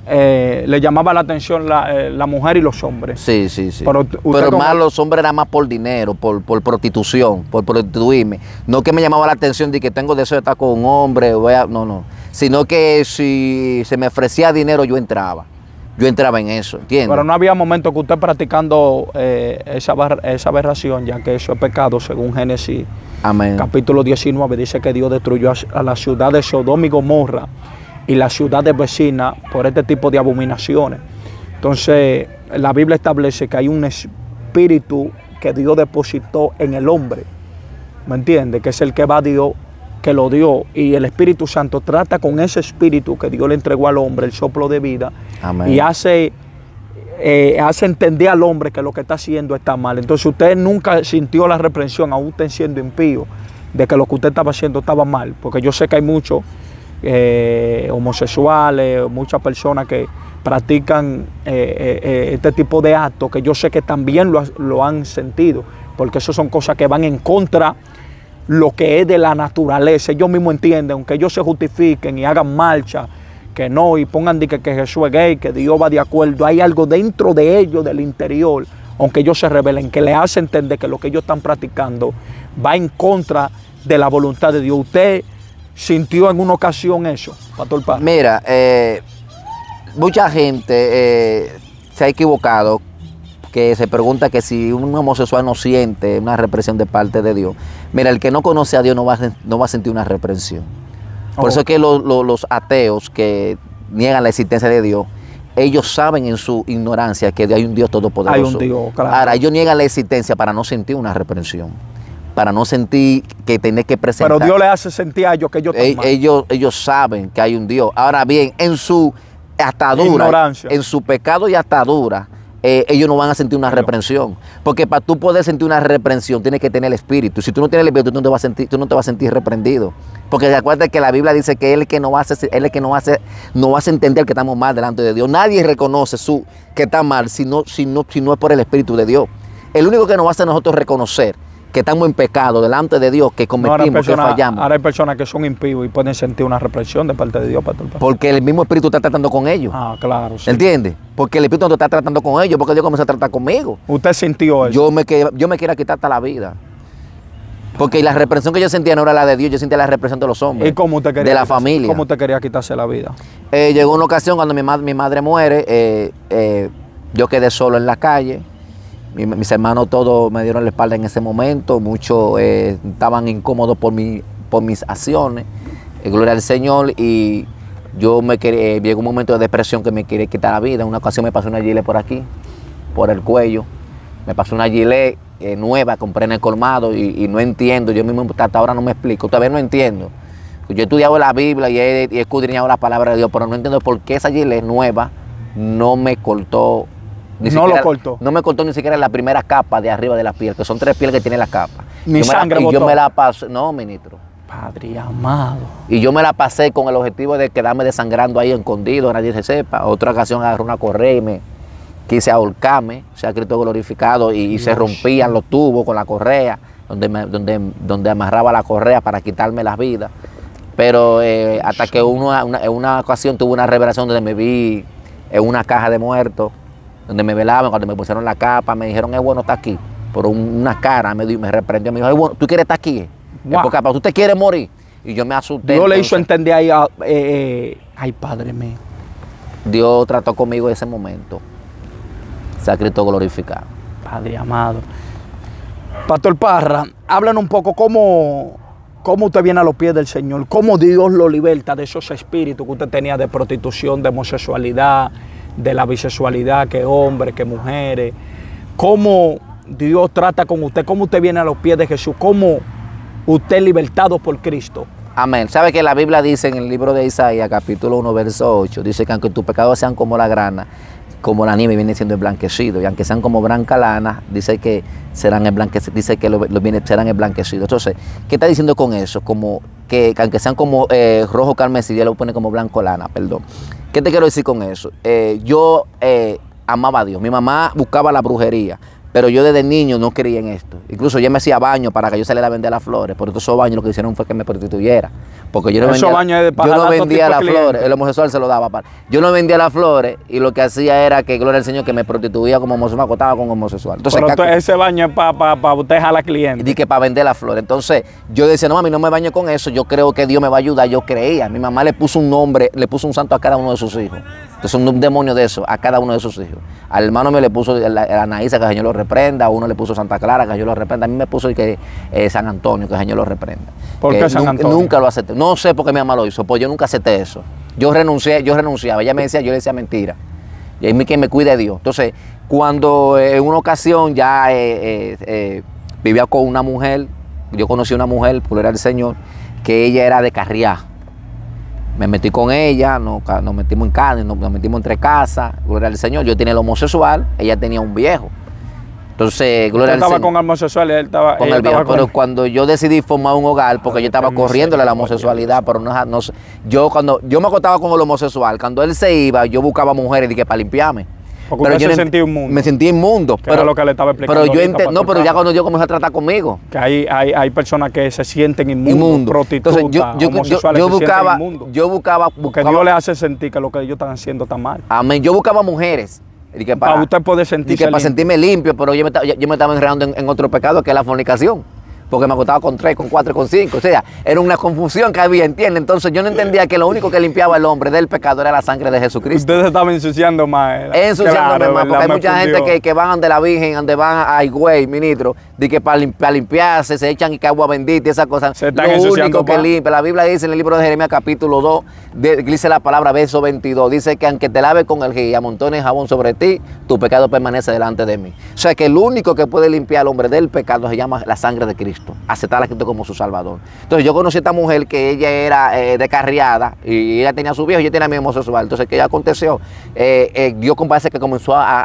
eh, le llamaba la atención la, eh, la mujer y los hombres. Sí, sí, sí. Pero Pero, como- más los hombres eran más por dinero, por, por prostitución, por prostituirme. No que me llamaba la atención de que tengo deseo de estar con un hombre, voy a- no, no. Sino que si se me ofrecía dinero, yo entraba. Yo entraba en eso, ¿entiendes? Pero no había momento que usted practicando eh, esa, esa aberración, ya que eso es pecado, según Génesis Amén. capítulo 19, dice que Dios destruyó a, a la ciudad de Sodoma y Gomorra y las ciudades vecinas por este tipo de abominaciones. Entonces, la Biblia establece que hay un espíritu que Dios depositó en el hombre, ¿me entiende? Que es el que va a Dios, que lo dio, y el Espíritu Santo trata con ese espíritu que Dios le entregó al hombre, el soplo de vida, Amén. y hace, eh, hace entender al hombre que lo que está haciendo está mal. Entonces usted nunca sintió la reprensión, aún usted siendo impío, de que lo que usted estaba haciendo estaba mal, porque yo sé que hay muchos eh, homosexuales, muchas personas que practican eh, eh, este tipo de actos, que yo sé que también lo, ha- lo han sentido, porque eso son cosas que van en contra lo que es de la naturaleza. Ellos mismos entienden, aunque ellos se justifiquen y hagan marcha, que no, y pongan que, que Jesús es gay, que Dios va de acuerdo, hay algo dentro de ellos, del interior, aunque ellos se rebelen, que le hace entender que lo que ellos están practicando va en contra de la voluntad de Dios. ¿Usted sintió en una ocasión eso, Pastor Paz? Mira, eh, mucha gente eh, se ha equivocado que se pregunta que si un homosexual no siente una represión de parte de Dios. Mira, el que no conoce a Dios no va a, sen- no va a sentir una represión. Por Oh. eso es que lo- lo- los ateos que niegan la existencia de Dios, ellos saben en su ignorancia que hay un Dios todopoderoso. Hay un Dios, claro. Ahora, ellos niegan la existencia para no sentir una reprensión, para no sentir que tener que presentar. Pero Dios le hace sentir a ellos que ellos están mal. ellos, ellos saben que hay un Dios. Ahora bien, en su atadura, Ignorancia. en su pecado y atadura, eh, ellos no van a sentir una reprensión. Porque para tú poder sentir una reprensión, tienes que tener el espíritu. Si tú no tienes el espíritu, tú no te vas a sentir, tú no te vas a sentir reprendido. Porque acuérdate que la Biblia dice que él es el que no hace, él es el que no hace, no hace entender que estamos mal delante de Dios. Nadie reconoce su que está mal si no, si no, si no es por el Espíritu de Dios. El único que nos hace a nosotros reconocer que estamos en pecado delante de Dios, que No, cometimos, que personas, fallamos. ahora hay personas que son impíos y pueden sentir una represión de parte de Dios, Pastor. Porque el mismo Espíritu está tratando con ellos. Ah, claro. sí. ¿Entiendes? Porque el Espíritu no está tratando con ellos, porque Dios comenzó a tratar conmigo. Usted sintió eso. Yo me, que- yo me quería quitar hasta la vida. Porque la represión que yo sentía no era la de Dios, yo sentía la represión de los hombres. ¿Y cómo usted quería De la quitarse- familia. ¿Cómo usted quería quitarse la vida? Eh, llegó una ocasión cuando mi, ma- mi madre muere, eh, eh, yo quedé solo en la calle. Mi- mis hermanos todos me dieron la espalda en ese momento, muchos eh, estaban incómodos por, mi, por mis acciones. Eh, gloria al Señor y yo me quería, llegó un momento de depresión que me quería quitar la vida. Una ocasión me pasó una gilet por aquí, por el cuello. Me pasó una gilet eh, nueva, compré en el colmado y, no entiendo. Yo mismo hasta ahora no me explico, todavía no entiendo. Yo he estudiado la Biblia y he, he escudriñado la palabra de Dios, pero no entiendo por qué esa gilet nueva no me cortó. No lo cortó. No me cortó ni siquiera la primera capa de arriba de la piel, que son tres pieles que tiene la capa. Ni Yo me la- sangre y yo me la pasé, no, ministro. Padre amado. Y yo me la pasé con el objetivo de quedarme desangrando ahí escondido, nadie se sepa. Otra ocasión agarré una correa y me quise ahorcarme, sea Cristo glorificado, y, y se rompían los tubos con la correa, donde, me- donde, donde amarraba la correa para quitarme las vidas. Pero eh, hasta que uno, una- en una ocasión tuve una revelación donde me vi en una caja de muertos, donde me velaban, cuando me pusieron la capa, me dijeron, es bueno estar aquí. Por un- una cara me, dio- me reprendió, me dijo, es bueno, ¿tú quieres estar aquí? Wow. Porque ¿tú te quieres morir? Y yo me asusté. Dios le hizo entender ahí, a- eh, eh, ay Padre mío. Dios trató conmigo en ese momento. sea Cristo glorificado. Padre amado. Pastor Parra, háblanos un poco cómo, cómo usted viene a los pies del Señor, cómo Dios lo liberta de esos espíritus que usted tenía de prostitución, de homosexualidad, de la bisexualidad, que hombres, que mujeres, cómo Dios trata con usted, cómo usted viene a los pies de Jesús, cómo usted es libertado por Cristo. Amén. ¿Sabe que la Biblia dice en el libro de Isaías, capítulo 1, verso 8, dice que aunque tus pecados sean como la grana, como la nieve viene siendo emblanquecido, y aunque sean como branca lana, dice que serán emblanquecidos, dice que los serán emblanquecidos. Entonces, ¿qué está diciendo con eso? Como que, aunque sean como eh, rojo carmesí, ya lo pone como blanco lana, perdón. ¿Qué te quiero decir con eso? Eh, yo eh, amaba a Dios. Mi mamá buscaba la brujería. Pero yo desde niño no creía en esto. Incluso yo me hacía baño para que yo saliera a vender las flores. Por esos baños lo que hicieron fue que me prostituyera. Porque yo no vendía, yo no vendía las flores. El homosexual se lo daba. Para. Yo no vendía las flores y lo que hacía era que, gloria al Señor, que me prostituía como homosexual, me acostaba con homosexual. Entonces, Pero ese baño es para pa, usted a la cliente. Y que para vender las flores. Entonces yo decía, no, mami, no me baño con eso. Yo creo que Dios me va a ayudar. Yo creía. Mi mamá le puso un nombre, le puso un santo a cada uno de sus hijos. Entonces un demonio de eso a cada uno de sus hijos. Al hermano me le puso la, la que el Señor lo reprenda. Uno le puso Santa Clara, que el Señor lo reprenda. A mí me puso que, eh, San Antonio, que el Señor lo reprenda. ¿Por qué San Antonio? Nunca lo acepté. No sé por qué mi mamá lo hizo, pues yo nunca acepté eso. Yo renuncié, yo renunciaba. Ella me decía, yo le decía mentira. Y mí que me cuide Dios. Entonces, cuando eh, en una ocasión ya eh, vivía con una mujer, yo conocí una mujer, por era el Señor, que ella era de Carriá me metí con ella, nos, metimos en casa, nos, metimos entre casas, gloria al Señor. Yo tenía el homosexual, ella tenía un viejo. Entonces, gloria al estaba con homosexual, él estaba con el viejo. pero cuando yo decidí formar un hogar, porque yo estaba corriéndole la homosexualidad, pero no, no, yo cuando yo me acostaba con el homosexual, cuando él se iba, yo buscaba mujeres y dije para limpiarme. Porque pero yo se sentía inmundo. Me sentía inmundo. pero, era lo que le estaba explicando. Pero yo no, pero ya cuando yo comencé a tratar conmigo. Que hay, hay, hay personas que se sienten inmundos, inmundo. prostitutas, Entonces, yo, yo, yo, yo buscaba, yo buscaba, Porque Dios le hace sentir que lo que ellos están haciendo está mal. Amén. Yo buscaba mujeres. Y que para, usted puede sentirse que para sentirme limpio, pero yo me, yo me estaba enredando en, en otro pecado que es la fornicación porque me acostaba con tres, con cuatro, con cinco. O sea, era una confusión que había, ¿entiendes? Entonces yo no entendía que lo único que limpiaba el hombre del pecado era la sangre de Jesucristo. Ustedes estaban ensuciando más. Ensuciándome más, porque hay mucha gente que, que, van de la Virgen, donde van a Higüey, ministro, de que para, limpiarse se echan y que agua bendita y esas cosas. Se están lo único que limpia. La Biblia dice en el libro de Jeremías capítulo 2, dice la palabra verso 22, dice que aunque te laves con el y amontones jabón sobre ti, tu pecado permanece delante de mí. O sea que el único que puede limpiar al hombre del pecado se llama la sangre de Cristo. Aceptar a Cristo como su Salvador. Entonces yo conocí a esta mujer que ella era eh, descarriada y ella tenía su viejo y yo tenía mi homosexual. Entonces, ¿qué aconteció? Eh, eh, Dios parece que comenzó a,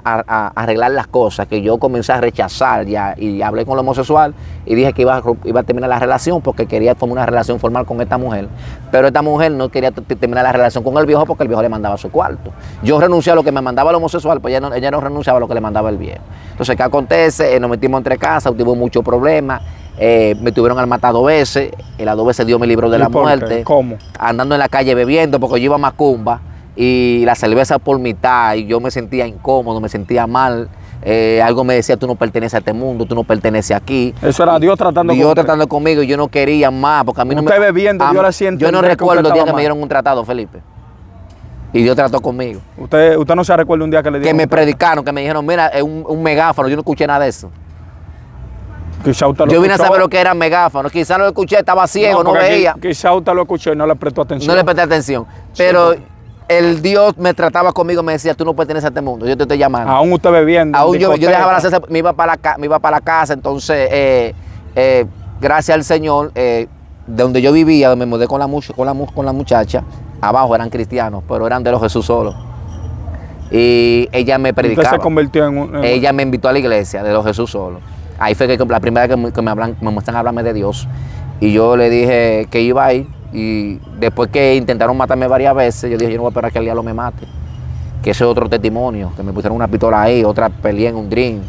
arreglar las cosas, que yo comencé a rechazar ya y hablé con el homosexual y dije que iba a, iba a terminar la relación porque quería formar una relación formal con esta mujer. Pero esta mujer no quería terminar la relación con el viejo porque el viejo le mandaba su cuarto. Yo renuncié a lo que me mandaba el homosexual, pues ella no, ella no renunciaba a lo que le mandaba el viejo. Entonces, ¿qué acontece? nos metimos entre casas, tuvimos muchos problemas. Eh, me tuvieron al matar dos veces. El dos veces Dios me libró de la muerte. ¿Cómo? Andando en la calle bebiendo porque yo iba a Macumba y la cerveza por mitad y yo me sentía incómodo, me sentía mal. Eh, algo me decía, tú no perteneces a este mundo, tú no perteneces aquí. Eso era Dios tratando Dios tratando conmigo y yo no quería más porque a mí no me... bebiendo, Dios le siente Yo no recuerdo el día que me dieron un tratado, Felipe. Y Dios trató conmigo. ¿Usted, usted no se recuerda un día que le dieron Que me predicaron, que me dijeron, mira, es un, un megáfono, yo no escuché nada de eso. Yo vine a saber lo que era megáfono. Quizás no lo escuché, estaba ciego, no, veía. Quizás usted lo escuchó y no le prestó atención. No le presté atención. Pero el Dios me trataba conmigo, me decía, tú no perteneces a este mundo, yo te estoy llamando. Aún usted bebiendo. Aún yo, yo dejaba la me iba para la, me iba para la casa, entonces, eh, eh, gracias al Señor, eh, de donde yo vivía, me mudé con la, con, la, con la muchacha, abajo eran cristianos, pero eran de los Jesús solos. Y ella me predicaba. Usted se convirtió en un... ella me invitó a la iglesia de los Jesús solos. Ahí fue que la primera vez que me, hablan, me muestran hablarme de Dios. Y yo le dije que iba a ir. Y después que intentaron matarme varias veces, yo dije, yo no voy a esperar que el diablo me mate. Que ese es otro testimonio, que me pusieron una pistola ahí, otra peleé en un dream.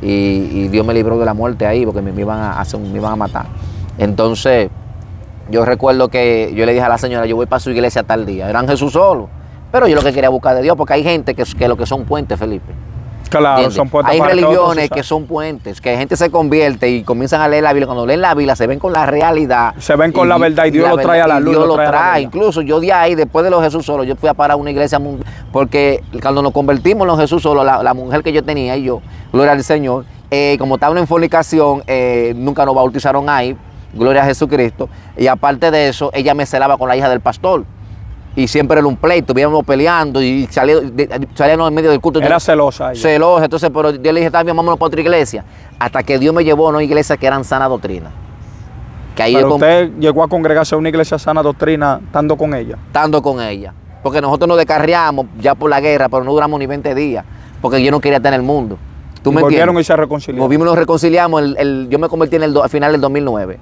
Y, Dios me libró de la muerte ahí porque me, iban a hacer, me iban a matar. Entonces, yo recuerdo que yo le dije a la señora, yo voy para su iglesia tal día. Eran Jesús solo. Pero yo lo que quería buscar de Dios, porque hay gente que, que lo que son puentes, Felipe. Claro, ¿Entiendes? son puentes Hay religiones que son puentes, que gente se convierte y comienzan a leer la Biblia. Cuando leen la Biblia se ven con la realidad. Se ven con la verdad y Dios lo trae a la y luz, Dios lo trae. Incluso yo de ahí, después de los Jesús solo, yo fui a parar a una iglesia porque cuando nos convertimos en los Jesús solo, la, la mujer que yo tenía y yo, gloria al Señor, eh, como estaba en fornicación, eh, nunca nos bautizaron ahí, gloria a Jesucristo. Y aparte de eso, ella me celaba con la hija del pastor. Y siempre era un pleito, vivíamos peleando y salíamos en medio del culto. Era celosa ella. Celosa, entonces, pero yo le dije, también vámonos para otra iglesia. Hasta que Dios me llevó a una iglesia que eran sana doctrina. Que ahí Pero usted llegó a congregarse a una iglesia sana doctrina estando con ella. estando con ella. Porque nosotros nos descarriamos ya por la guerra, pero no duramos ni 20 días. Porque yo no quería estar en el mundo. ¿Tú Y me volvieron entiendes? y se reconciliaron. Nos vimos, nos reconciliamos. el- el- yo me convertí en el al final del 2009.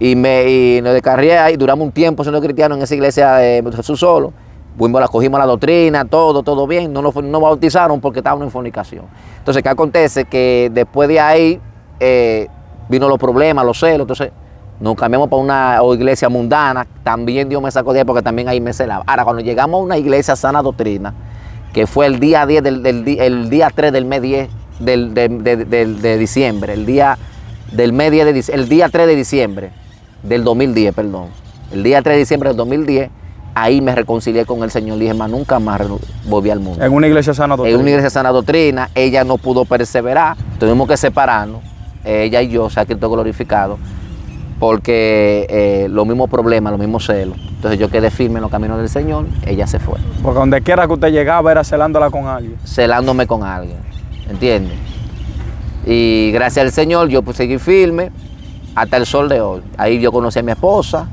Y, me, y nos descarrié ahí. Duramos un tiempo siendo cristianos en esa iglesia de Jesús solo. Fuimos, cogimos la doctrina, todo, todo bien. No nos, nos bautizaron porque estábamos en fornicación. Entonces, ¿qué acontece? Que después de ahí eh, vino los problemas, los celos. Entonces, nos cambiamos para una iglesia mundana. También Dios me sacó de ahí porque también ahí me celaba. Ahora, cuando llegamos a una iglesia sana doctrina, que fue el día 10 del, del día 3 del mes 10 del, de, de- diciembre, el día del mes 10 de el día 3 de diciembre del 2010, perdón. El día 3 de diciembre del 2010, ahí me reconcilié con el Señor. Le dije, más nunca más volví al mundo. En una iglesia sana doctrina. En una iglesia sana doctrina, ella no pudo perseverar, tuvimos que separarnos, ella y yo, o sea, Cristo glorificado, porque eh, los mismos problemas, los mismos celos. Entonces yo quedé firme en los caminos del Señor, ella se fue, Porque donde quiera que usted llegaba era celándola con alguien. celándome con alguien, ¿entiendes? Y gracias al Señor yo pues, seguí firme hasta el sol de hoy. Ahí yo conocí a mi esposa,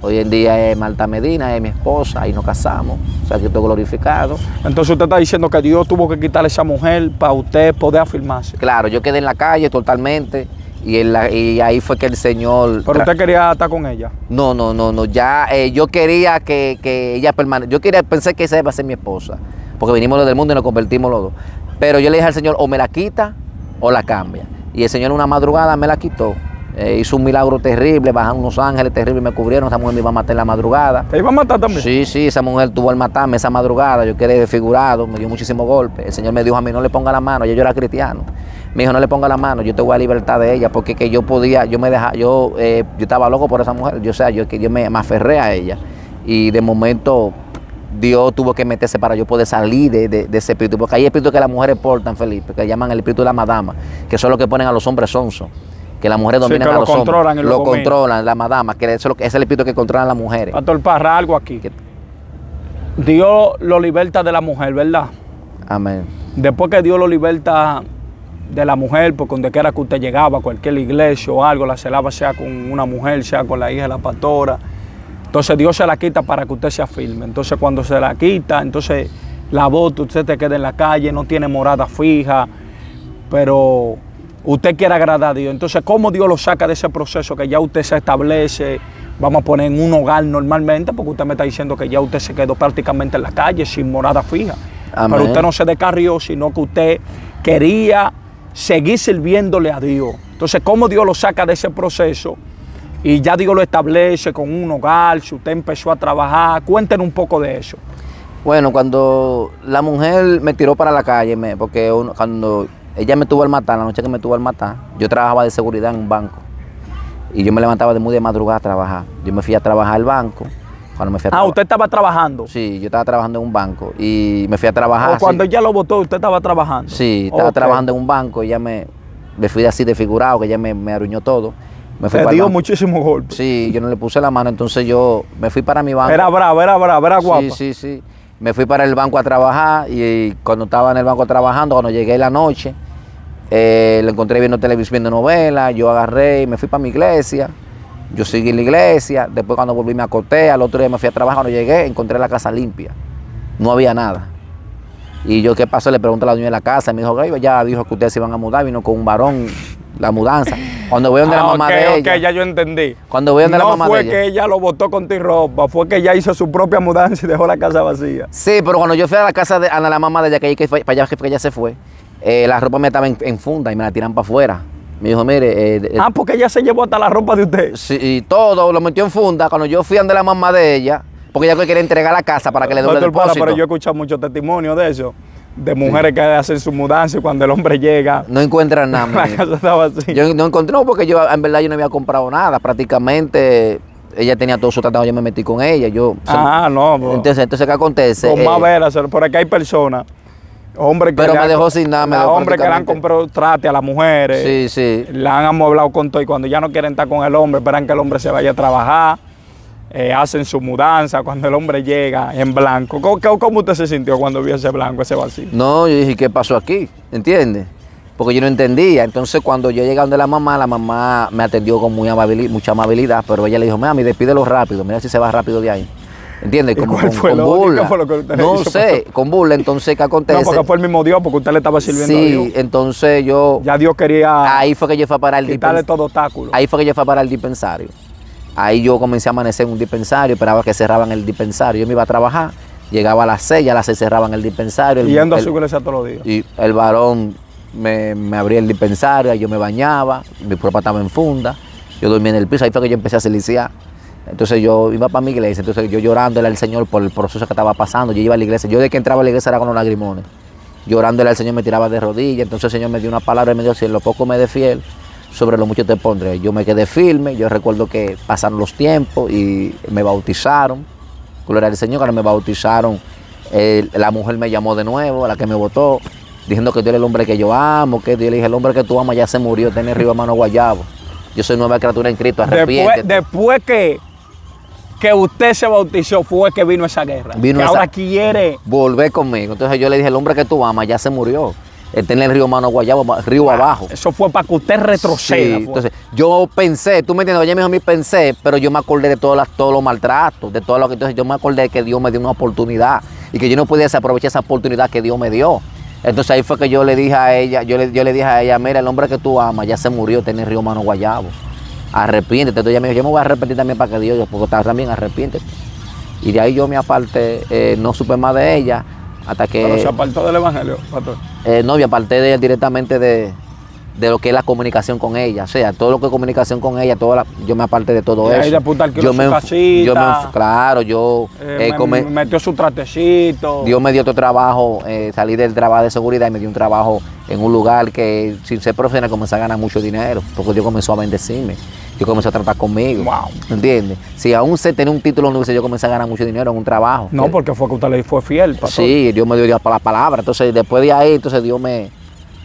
hoy en día es Marta Medina, es mi esposa, ahí nos casamos, o sea, Cristo glorificado. Entonces usted está diciendo que Dios tuvo que quitarle a esa mujer para usted poder afirmarse. Claro, yo quedé en la calle totalmente y, en la- y ahí fue que el Señor... Pero usted quería estar con ella. No, no, no, no, ya eh, yo quería que, que ella permanezca, yo quería, pensé que esa iba a ser mi esposa, porque vinimos del mundo y nos convertimos los dos. Pero yo le dije al Señor, o me la quita o la cambia. Y el Señor una madrugada me la quitó. Eh, hizo un milagro terrible, bajaron unos ángeles terribles, me cubrieron, esa mujer me iba a matar en la madrugada. ¿Te iba a matar también? Sí, sí, esa mujer tuvo al matarme esa madrugada, yo quedé desfigurado, me dio muchísimos golpes. El Señor me dijo a mí, no le ponga la mano, ya yo era cristiano. Me dijo, no le ponga la mano, yo te voy a libertar de ella, porque que yo podía, yo me dejaba, yo, eh, yo estaba loco por esa mujer, yo, o sea, yo, que yo me, me aferré a ella. Y de momento Dios tuvo que meterse para yo poder salir de, de- de ese espíritu, porque hay espíritus que las mujeres portan, Felipe, que llaman el espíritu de la madama, que son los que ponen a los hombres sonsos. Que las mujeres Sí, dominan que a lo los hombres. controlan lo controlan, la madama, que eso es, lo que- es el espíritu que controla a las mujeres. Pastor Parra, algo aquí. Que- Dios lo liberta de la mujer, ¿verdad? Amén. Después que Dios lo liberta de la mujer, porque donde quiera que usted llegaba, cualquier iglesia o algo, la celaba sea con una mujer, sea con la hija de la pastora. Entonces Dios se la quita para que usted sea firme. Entonces cuando se la quita, entonces la bota, usted te queda en la calle, no tiene morada fija, pero usted quiere agradar a Dios. Entonces, ¿cómo Dios lo saca de ese proceso que ya usted se establece? Vamos a poner en un hogar normalmente, porque usted me está diciendo que ya usted se quedó prácticamente en la calle sin morada fija. Amén. Pero usted no se descarrió, sino que usted quería seguir sirviéndole a Dios. Entonces, ¿cómo Dios lo saca de ese proceso? Y ya Dios lo establece con un hogar, si usted empezó a trabajar, cuéntenos un poco de eso. Bueno, cuando la mujer me tiró para la calle, me- porque uno- cuando ella me tuvo al matar, la noche que me tuvo al matar, yo trabajaba de seguridad en un banco. Y yo me levantaba de muy de madrugada a trabajar. Yo me fui a trabajar al banco. Cuando me fui a Ah, usted estaba trabajando. Sí, yo estaba trabajando en un banco y me fui a trabajar. o cuando así. ella lo votó, usted estaba trabajando. Sí, estaba trabajando en un banco y ella me, me fui así desfigurado, que ella me, me arruinó todo. Me fui Te dio muchísimos golpes. Sí, yo no le puse la mano, entonces yo me fui para mi banco. Era brava, era brava, era guapa. Sí, sí, sí. Me fui para el banco a trabajar y cuando estaba en el banco trabajando, cuando llegué la noche, eh, lo encontré viendo televisión, viendo novelas, yo agarré y me fui para mi iglesia. Yo seguí en la iglesia, después cuando volví me acosté, al otro día me fui a trabajar, cuando llegué encontré la casa limpia, no había nada. Y yo, ¿qué pasó? Le pregunté a la dueña de la casa, y me dijo, "Oye, ya dijo que ustedes se iban a mudar, vino con un varón, la mudanza. Cuando voy donde la Ah, mamá ok, de ok, ella, ya yo entendí. cuando voy donde no la mamá fue de ella. que ella lo botó con ti ropa, fue que ella hizo su propia mudanza y dejó la casa vacía. Sí, pero cuando yo fui a la casa de la mamá de ella, que fue, para allá fue que ella se fue, eh, la ropa me estaba en, en funda y me la tiran para afuera. Me dijo, mire, eh, eh, Ah, porque ella se llevó hasta la ropa de usted. sí, y todo lo metió en funda. Cuando yo fui a donde la mamá de ella, porque ella quería entregar la casa para que le doble Para, depósito. pero yo he escuchado muchos testimonios de eso. de mujeres que hacen su mudanza y cuando el hombre llega, No encuentran nada. la casa estaba así. Yo no encontré, no, porque yo en verdad yo no había comprado nada. Prácticamente ella tenía todo su tratado, yo me metí con ella. Yo, ah, no. pues, entonces, entonces, ¿qué acontece? con Eh, más velas, por aquí hay personas, hombres que Pero me han- dejó sin nada, me dejó hombres que le han comprado trate a las mujeres, sí, sí. la han amueblado con todo y cuando ya no quieren estar con el hombre, esperan que el hombre se vaya a trabajar, eh, hacen su mudanza, cuando el hombre llega en blanco. ¿Cómo, cómo- usted se sintió cuando vio ese blanco, ese vacío? No, yo dije, ¿qué pasó aquí? ¿Entiendes? Porque yo no entendía. Entonces, cuando yo llegué donde la mamá, la mamá me atendió con muy amabili- mucha amabilidad, pero ella le dijo, mami, despídelo rápido, mira si se va rápido de ahí. ¿Entiendes? ¿Y Como cuál con, fue con qué burla. fue lo que usted no hizo, sé, con burla. Entonces, ¿qué acontece? No, porque fue el mismo Dios, porque usted le estaba sirviendo a sí, Dios. entonces yo... Ya Dios quería Ahí fue que yo fui a parar el quitarle dispens- todo obstáculo. Ahí fue que yo fui a parar el dispensario. Ahí yo comencé a amanecer en un dispensario, esperaba que cerraban el dispensario. Yo me iba a trabajar, llegaba a las seis, a las seis cerraban el dispensario. el- y yendo a su iglesia todos los días. y el varón me, me abría el dispensario, ahí yo me bañaba, mi ropa estaba en funda, yo dormía en el piso, ahí fue que yo empecé a siliciar. Entonces yo iba para mi iglesia, entonces yo llorándole al Señor por el proceso que estaba pasando, yo iba a la iglesia, yo de que entraba a la iglesia era con los lagrimones, llorándole al Señor me tiraba de rodillas, entonces el Señor me dio una palabra y me dijo, si en lo poco me de fiel, sobre lo mucho te pondré. Yo me quedé firme, yo recuerdo que pasaron los tiempos y me bautizaron, gloria al Señor, cuando me bautizaron, eh, la mujer me llamó de nuevo, la que me votó, diciendo que tú eres el hombre que yo amo, que yo le dije, el hombre que tú amas ya se murió, tiene arriba mano guayabo. Yo soy nueva criatura en Cristo, Después, arrepiéntete. después que, que usted se bautizó, fue que vino esa guerra. Vino que esa- ahora quiere. Volvé conmigo. Entonces yo le dije, el hombre que tú amas ya se murió. Él tiene el río mano guayabo, río abajo. Eso fue para que usted retroceda. Sí, entonces yo pensé, tú me entiendes, ella me dijo, mi pensé, pero yo me acordé de todos las, todos los maltratos, de todo lo que entonces yo me acordé de que Dios me dio una oportunidad y que yo no podía desaprovechar esa oportunidad que Dios me dio. Entonces ahí fue que yo le dije a ella, yo le, yo le dije a ella, mira, el hombre que tú amas ya se murió, tiene el río mano guayabo. Arrepiéntete. Entonces ella me dijo, yo me voy a arrepentir también para que Dios, yo, porque también arrepiéntete. Y de ahí yo me aparté, eh, no supe más de ella, hasta que... Pero se apartó del evangelio, pastor. Eh, no, y aparte de directamente de, de lo que es la comunicación con ella. O sea, todo lo que es comunicación con ella, toda la- yo me aparte de todo eso. alquiló su enf- casita. yo me claro, yo Eh, eh, me- metió su tratecito. Dios me dio otro trabajo, eh, salí del trabajo de seguridad y me dio un trabajo en un lugar que sin ser profesional comencé a ganar mucho dinero, porque Dios comenzó a bendecirme. Dios comenzó a tratar conmigo. Wow. ¿Entiendes? Si aún se tenía un título universitario, yo comencé a ganar mucho dinero en un trabajo. No, Que- porque fue que usted le fue fiel, pastor. Sí, Dios me dio Dios para la palabra. Entonces, después de ahí, entonces Dios me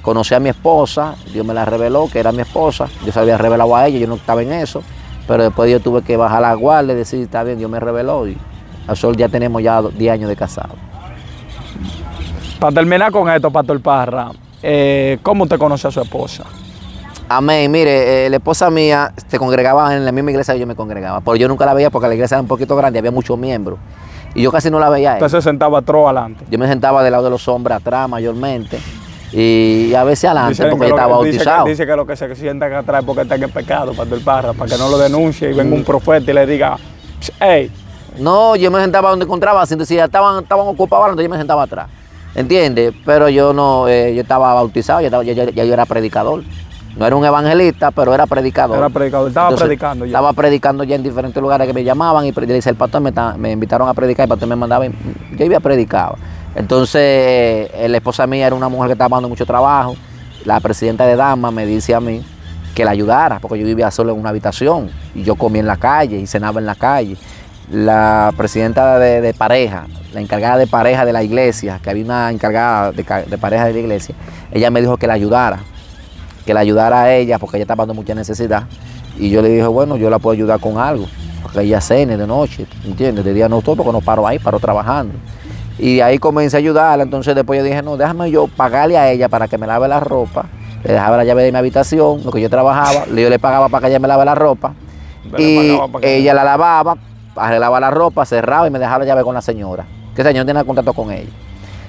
conocí a mi esposa, Dios me la reveló, que era mi esposa. Yo se había revelado a ella, yo no estaba en eso. Pero después yo tuve que bajar la guardia y decir, está bien, Dios me reveló. Y al sol ya tenemos ya 10 años de casado. Para terminar con esto, Pastor Parra, eh, ¿cómo usted conoce a su esposa? Amén. Mire, eh, la esposa mía se congregaba en la misma iglesia que yo me congregaba. Pero yo nunca la veía porque la iglesia era un poquito grande, había muchos miembros. Y yo casi no la veía. Usted se sentaba atrás adelante. Yo me sentaba del lado de los hombres atrás mayormente. Y a veces adelante porque estaba que- dice que- bautizado. Dice que lo que se sienta acá atrás es porque está en el pecado, Pastor Parra, para que no lo denuncie y venga un profeta y le diga, hey, No, yo me sentaba donde encontraba, si estaban, estaban ocupados, entonces yo me sentaba atrás. ¿Entiendes? Pero yo no, eh, yo estaba bautizado, ya, estaba- ya- ya- ya yo era predicador. No era un evangelista, pero era predicador. Era predicador, estaba predicando ya. Estaba predicando ya en diferentes lugares que me llamaban y le dice el pastor me, me invitaron a predicar, el pastor me mandaba, y yo iba a predicar. Entonces, eh, la esposa mía era una mujer que estaba dando mucho trabajo. La presidenta de Dama me dice a mí que la ayudara, porque yo vivía solo en una habitación y yo comía en la calle y cenaba en la calle. La presidenta de, pareja, la encargada de pareja de la iglesia, que había una encargada de, ca- de pareja de la iglesia, ella me dijo que la ayudara, que la ayudara a ella porque ella estaba dando mucha necesidad. Y yo le dije, bueno, yo la puedo ayudar con algo, porque ella cene de noche, ¿entiendes? De día no estoy porque no paro ahí, paro trabajando. Y ahí comencé a ayudarla, entonces después yo dije, no, déjame yo pagarle a ella para que me lave la ropa, le dejaba la llave de mi habitación, lo que yo trabajaba, yo le pagaba para que ella me lave la ropa, y ella la lavaba, arreglaba la ropa, cerraba y me dejaba la llave con la señora, que el señor tenía contacto con ella.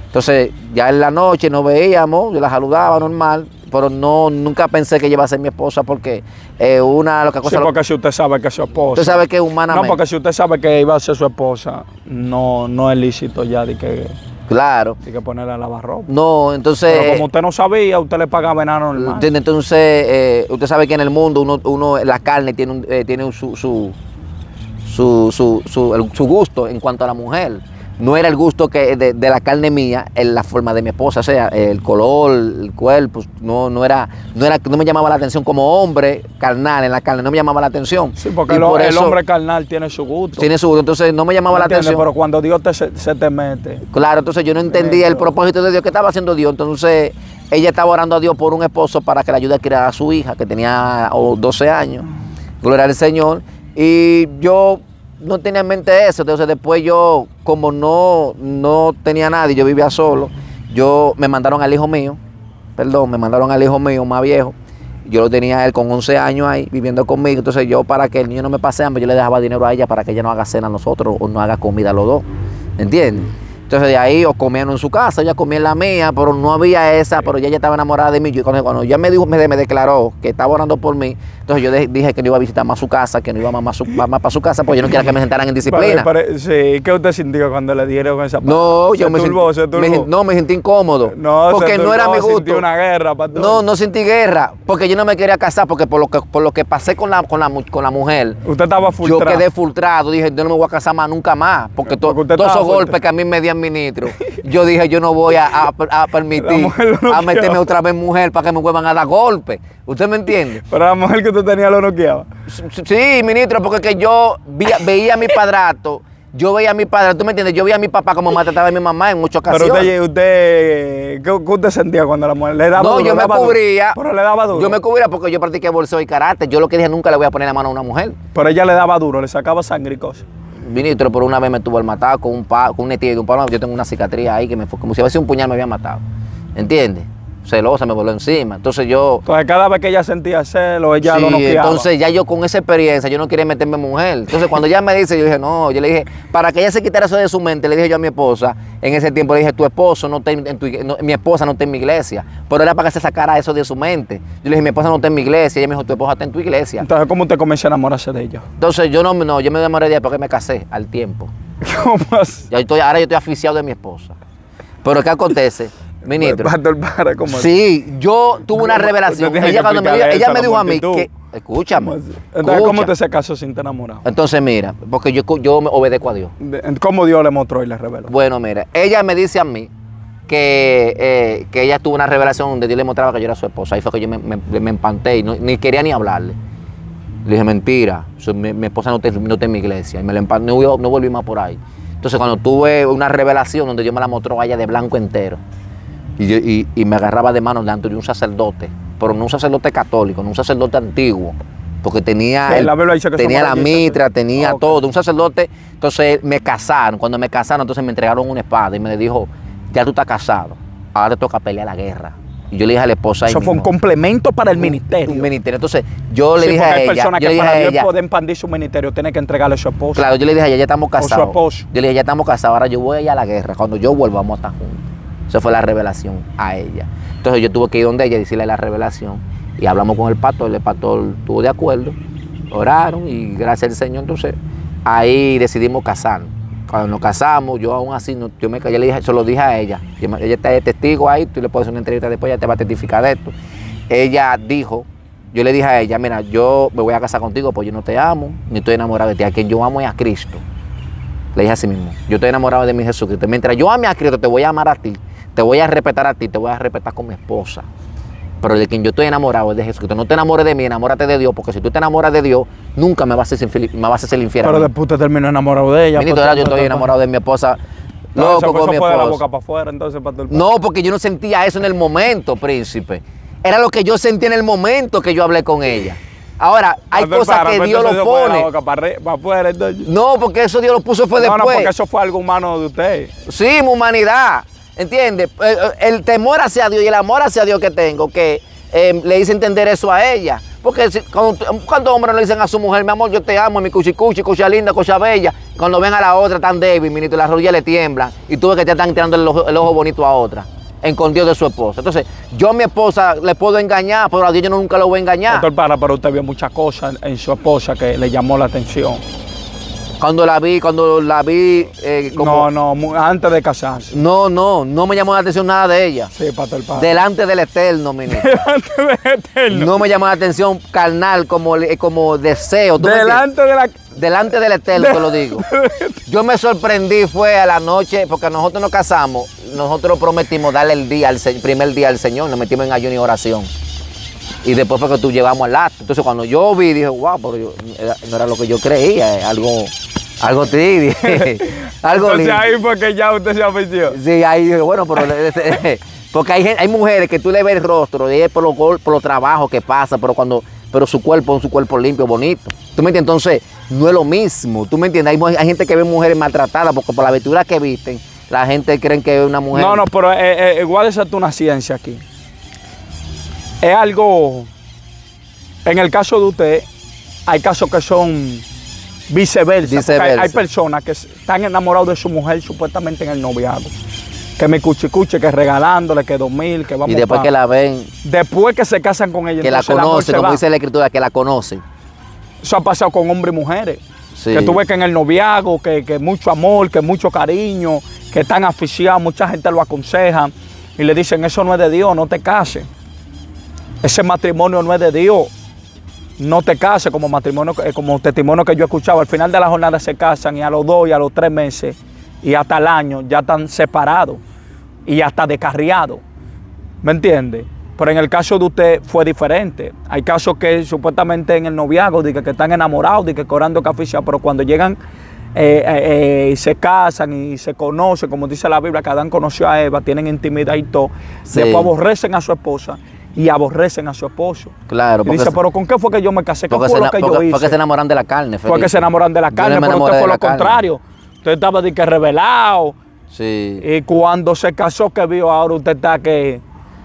Entonces, ya en la noche nos veíamos, yo la saludaba normal, pero no, nunca pensé que ella iba a ser mi esposa porque eh, una lo que sí, cosa... porque si usted sabe que es su esposa. Usted sabe que no, humanamente... porque si usted sabe que iba a ser su esposa, no, no es lícito ya de que, Claro. de que ponerle a lavar ropa. No, entonces... Pero como usted no sabía, usted le pagaba enano normal. Entonces, eh, usted sabe que en el mundo uno, uno la carne tiene, un- eh, tiene un- su, su, su, su, su- el- su gusto en cuanto a la mujer. No era el gusto que de, de la carne mía, en la forma de mi esposa, o sea, el color, el cuerpo, no, no era, no era, no me llamaba la atención como hombre carnal en la carne, no me llamaba la atención. Sí, porque el, por el eso hombre carnal tiene su gusto. tiene su gusto, entonces no me llamaba la atención. Pero cuando Dios te, se, se te mete. Claro, entonces yo no entendía el propósito de Dios que estaba haciendo Dios. Entonces ella estaba orando a Dios por un esposo para que le ayude a criar a su hija, que tenía oh, 12 años. Gloria al Señor. Y yo no tenía en mente eso. Entonces después yo, como no, no tenía nadie, yo vivía solo, yo me mandaron al hijo mío, perdón, me mandaron al hijo mío más viejo. Yo lo tenía él con 11 años ahí viviendo conmigo. Entonces yo para que el niño no me pase hambre, yo le dejaba dinero a ella para que ella no haga cena a nosotros o no haga comida a los dos. ¿Entiendes? Entonces de ahí o comían en su casa, ella comía en la mía, pero no había esa, pero ella ya estaba enamorada de mí. Yo cuando, cuando ella me dijo, me, me declaró que estaba orando por mí, entonces yo de- dije que no iba a visitar más su casa, que no iba más, su- más, para su casa, porque yo no quería que me sentaran en disciplina. Pare- pare- sí, ¿qué usted sintió cuando le dieron esa No, se yo me, turbó, sentí, me- no, me sentí incómodo. No, porque no era mi gusto. una guerra. No, no sentí guerra, porque yo no me quería casar, porque por lo que, por lo que pasé con la, con la, con la mujer, Usted estaba yo frustrado. quedé frustrado, dije, yo no me voy a casar más nunca más, porque, to- Porque usted todos esos golpes que a mí me dieron ministro, yo dije, yo no voy a, a- permitir a meterme otra vez mujer para que me vuelvan a dar golpes. ¿Usted me entiende? Pero la mujer que usted tenía lo noqueaba. Sí, ministro, porque que yo veía, veía a mi padrato, yo veía a mi padre, ¿tú me entiendes? Yo veía a mi papá como maltrataba a mi mamá en muchas Pero ocasiones. usted, usted ¿qué, usted sentía cuando la mujer le daba No, duro? yo me duro? cubría. Pero le daba duro. Yo me cubría porque yo practiqué bolseo y karate. Yo lo que dije, nunca le voy a poner la mano a una mujer. Pero ella le daba duro, le sacaba sangre y cosas. Ministro, por una vez me tuvo el matado con un pa, con un netillo, un palo. Yo tengo una cicatriz ahí que me fue como si hubiese un puñal me había matado. ¿Entiendes? Celosa, me voló encima. Entonces yo. Entonces cada vez que ella sentía celo, ella sí, lo noqueaba. entonces ya yo con esa experiencia, yo no quería meterme mujer. Entonces cuando ella me dice, yo dije, no, yo le dije, para que ella se quitara eso de su mente, le dije yo a mi esposa, en ese tiempo le dije, tu esposo no está en, tu no, mi esposa no está en mi iglesia. Pero era para que se sacara eso de su mente. Yo le dije, mi esposa no está en mi iglesia. Ella me dijo, tu esposa está en tu iglesia. Entonces, ¿cómo usted comenzó a enamorarse de ella? Entonces yo no, no yo me enamoré de ella porque me casé al tiempo. ¿Cómo así? Estoy, ahora yo estoy aficiado de mi esposa. Pero ¿qué acontece, ministro? Pastor, para, ¿cómo así? Sí, yo tuve una revelación. Ella, cuando me dijo- ella me a la dijo a mí que, escúchame, ¿Cómo? Entonces, ¿cómo usted se casó sin estar enamorado? Entonces mira, porque yo, yo me obedezco a Dios. ¿Cómo Dios le mostró y le reveló? Bueno, mira, ella me dice a mí que, eh, que ella tuvo una revelación donde Dios le mostraba que yo era su esposa. Ahí fue que yo me, me, me empanté y no- ni quería ni hablarle. Le dije, mentira, mi, mi esposa no está, no en mi iglesia. Y me la empan- no, no volví más por ahí. Entonces cuando tuve una revelación donde Dios me la mostró a ella de blanco entero, y, yo- y- y me agarraba de mano delante de un sacerdote, pero no un sacerdote católico, no un sacerdote antiguo, porque tenía, el- tenía la mitra, tenía Ah, ok. todo, un sacerdote. Entonces me casaron, cuando me casaron, entonces me entregaron una espada y me dijo, ya tú estás casado, ahora te toca pelear la guerra. Y yo le dije a la esposa, Eso fue un complemento para el un- ministerio. un ministerio. Entonces yo le Sí, dije a hay ella, personas yo que le dije para a Dios poder expandir su ministerio tiene que entregarle a su esposo. Claro, yo le dije a ella, ya estamos O su casados. esposo. Yo le dije, ya estamos casados, ahora yo voy allá a la guerra. Cuando yo vuelva, vamos a estar juntos. Esa fue la revelación a ella. Entonces yo tuve que ir donde ella y decirle la revelación. Y hablamos con el pastor, el pastor estuvo de acuerdo, oraron y gracias al Señor, entonces ahí decidimos casarnos. Cuando nos casamos, yo aún así, no- yo, me, yo le dije, se lo dije a ella. Ella está de testigo ahí, tú le puedes hacer una entrevista después, ella te va a testificar de esto. Ella dijo, yo le dije a ella, mira, yo me voy a casar contigo porque yo no te amo, ni estoy enamorado de ti. A quien yo amo es a Cristo. Le dije así mismo, yo estoy enamorado de mi Jesucristo. Mientras yo ame a Cristo, te voy a amar a ti, te voy a respetar a ti, te voy a respetar con mi esposa. Pero de quien yo estoy enamorado es de Jesucristo. No te enamores de mí, enamórate de Dios, porque si tú te enamoras de Dios, nunca me vas a hacer, me vas a hacer infiel. a Pero después usted terminó enamorado de ella. Pastor, ahora yo estoy enamorado de mi esposa. No, eso, eso mi fue de la esposa. boca para afuera, entonces, pastor. No, porque yo no sentía eso en el momento, príncipe. Era lo que yo sentía en el momento que yo hablé con ella. Ahora, hay cosas para, que Dios lo pone. boca para, para afuera, entonces. No, porque eso Dios lo puso fue No, no, después. porque eso fue algo humano de usted. Sí, mi humanidad. ¿Entiendes? Eh, eh, El temor hacia Dios y el amor hacia Dios que tengo, que eh, le hice entender eso a ella. Porque si- cuando, ¿cuántos hombres le dicen a su mujer, mi amor, yo te amo, mi cuchicuchi, cosa linda, cosa bella? Cuando ven a la otra tan débil, ministro, las rodillas le tiemblan y tú ves que te están tirando el ojo, bonito a otra, escondido de su esposa. Entonces, yo a mi esposa le puedo engañar, pero a Dios yo nunca lo voy a engañar. Pastor, para, pero usted vio muchas cosas en su esposa que le llamó la atención. Cuando la vi, cuando la vi, eh, como... No, no, antes de casarse. no, no, no me llamó la atención nada de ella. Sí, pastor, para. Delante del Eterno, ministro. Delante de eterno. No me llamó la atención carnal como, como deseo. ¿tú me Delante de la. delante del Eterno te lo digo. Yo me sorprendí, fue a la noche, porque nosotros nos casamos, nosotros prometimos darle el día, el primer día al Señor, nos metimos en ayuno y oración. Y después fue que tú llevamos al acto. Entonces cuando yo vi, dije, wow, pero yo, no era lo que yo creía, algo, algo tibio. algo Entonces ahí fue que ya usted se afició. Sí, ahí dije, bueno, pero... porque hay, hay mujeres que tú le ves el rostro, y es por los, por los trabajos que pasa, pero cuando pero su cuerpo es su cuerpo limpio, bonito. ¿Tú me entiendes? Entonces, no es lo mismo. ¿Tú me entiendes? Hay, gente que ve mujeres maltratadas porque por la aventura que visten, la gente cree que es una mujer. No, no, pero eh, eh, igual es una ciencia aquí. Es algo. En el caso de usted, hay casos que son viceversa. viceversa. Hay, hay, personas que están enamorados de su mujer supuestamente en el noviazgo que me cuche cuche, que regalándole, que dos mil, que vamos Y después que la ven. Después que se casan con ella. Que la conocen, como dice la escritura, que la conocen. Eso ha pasado con hombres y mujeres. Que tú ves que en el noviazgo, que, que mucho amor, que mucho cariño, que están aficiados, mucha gente lo aconseja y le dicen, eso no es de Dios, no te cases. Ese matrimonio no es de Dios. No te cases como matrimonio, eh, como testimonio que yo he escuchado. Al final de la jornada se casan y a los dos y a los tres meses y hasta el año ya están separados y hasta descarriados. ¿Me entiende? Pero en el caso de usted fue diferente. Hay casos que supuestamente en el noviazgo, de que, están enamorados, de que corando café, pero cuando llegan eh, eh, y se casan y se conocen, como dice la Biblia, que Adán conoció a Eva, tienen intimidad y todo, después aborrecen a su esposa y aborrecen a su esposo. Claro. Y dice, pero ¿con qué fue que yo me casé? ¿Qué fue lo que yo hice? Porque se enamoran de la carne, Fue que se enamoran de la carne, pero usted fue lo contrario. Usted estaba de que revelado. Sí. Y cuando se casó, que vio ahora usted está que,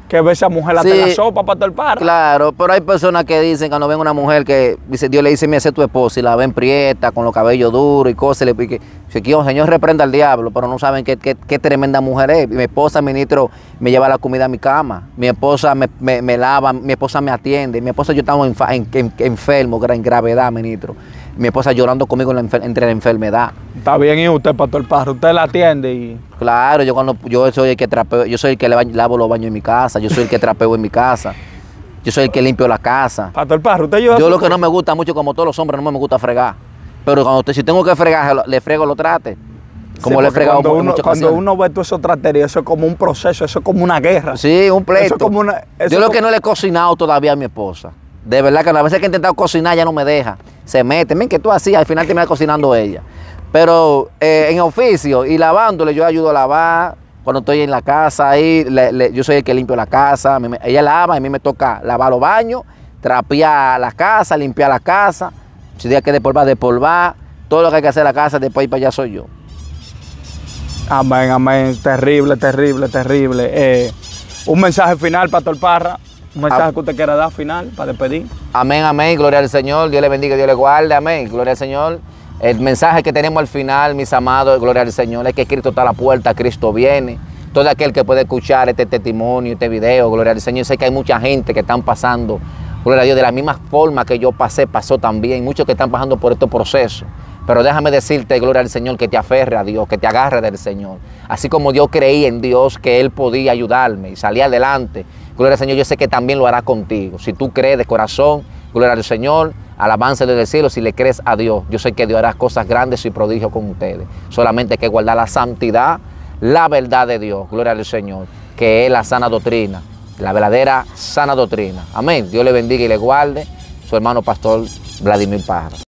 que ve esa mujer la la sopa para todo el par. Claro, pero hay personas que dicen cuando ven una mujer que dice, Dios le dice, me sé tu esposa y la ven prieta, con los cabellos duros y cosas, y le que, oh, Señor reprenda al diablo, pero no saben qué, qué, tremenda mujer es. Mi esposa, ministro, me lleva la comida a mi cama, mi esposa me, me, lava, mi esposa me atiende, mi esposa yo estamos en, en, enfermo, en gravedad, ministro mi esposa llorando conmigo entre la enfermedad. Está bien, y usted, Pastor Parro, usted la atiende y... Claro, yo cuando yo soy el que trapeo, yo soy el que lavo los baños en mi casa, yo soy el que trapeo en mi casa, yo soy el que limpio la casa. Pastor Parro, usted ayuda Yo lo que no me gusta mucho, como todos los hombres, no me gusta fregar. Pero cuando usted, si tengo que fregar, le frego, lo trate. Como le he fregado cuando uno, cuando uno ve todo eso tratería, eso es como un proceso, eso es como una guerra. Sí, un pleito. Eso es como una, yo lo que no le he cocinado todavía a mi esposa. De verdad que a veces que he intentado cocinar ya no me deja. Se mete. Miren que tú así, al final termina cocinando ella. Pero eh, en oficio y lavándole, yo ayudo a lavar. Cuando estoy en la casa ahí, yo soy el que limpio la casa. ella lava, a mí me toca lavar los baños, trapear la casa, limpiar la casa. Si día que despolvar, despolvar. Todo lo que hay que hacer en la casa, después para allá soy yo. Amén, amén. Terrible, terrible, terrible. Eh, un mensaje final, Pastor Parra. Un mensaje que usted quiera dar final para despedir. Amén, amén. Gloria al Señor. Dios le bendiga, Dios le guarde. Amén. Gloria al Señor. El mensaje que tenemos al final, mis amados, gloria al Señor, es que Cristo está a la puerta, Cristo viene. Todo aquel que puede escuchar este testimonio, este video, gloria al Señor. Sé que hay mucha gente que están pasando, gloria a Dios, de la misma forma que yo pasé, pasó también. Muchos que están pasando por este proceso. Pero déjame decirte, gloria al Señor, que te aferre a Dios, que te agarre del Señor. Así como yo creí en Dios que Él podía ayudarme y salí adelante, Gloria al Señor, yo sé que también lo hará contigo. Si tú crees de corazón, gloria al Señor, alabanza desde el cielo, si le crees a Dios, yo sé que Dios hará cosas grandes y prodigios con ustedes. Solamente hay que guardar la santidad, la verdad de Dios, gloria al Señor, que es la sana doctrina, la verdadera sana doctrina. Amén. Dios le bendiga y le guarde. Su hermano pastor Vladimir Parra.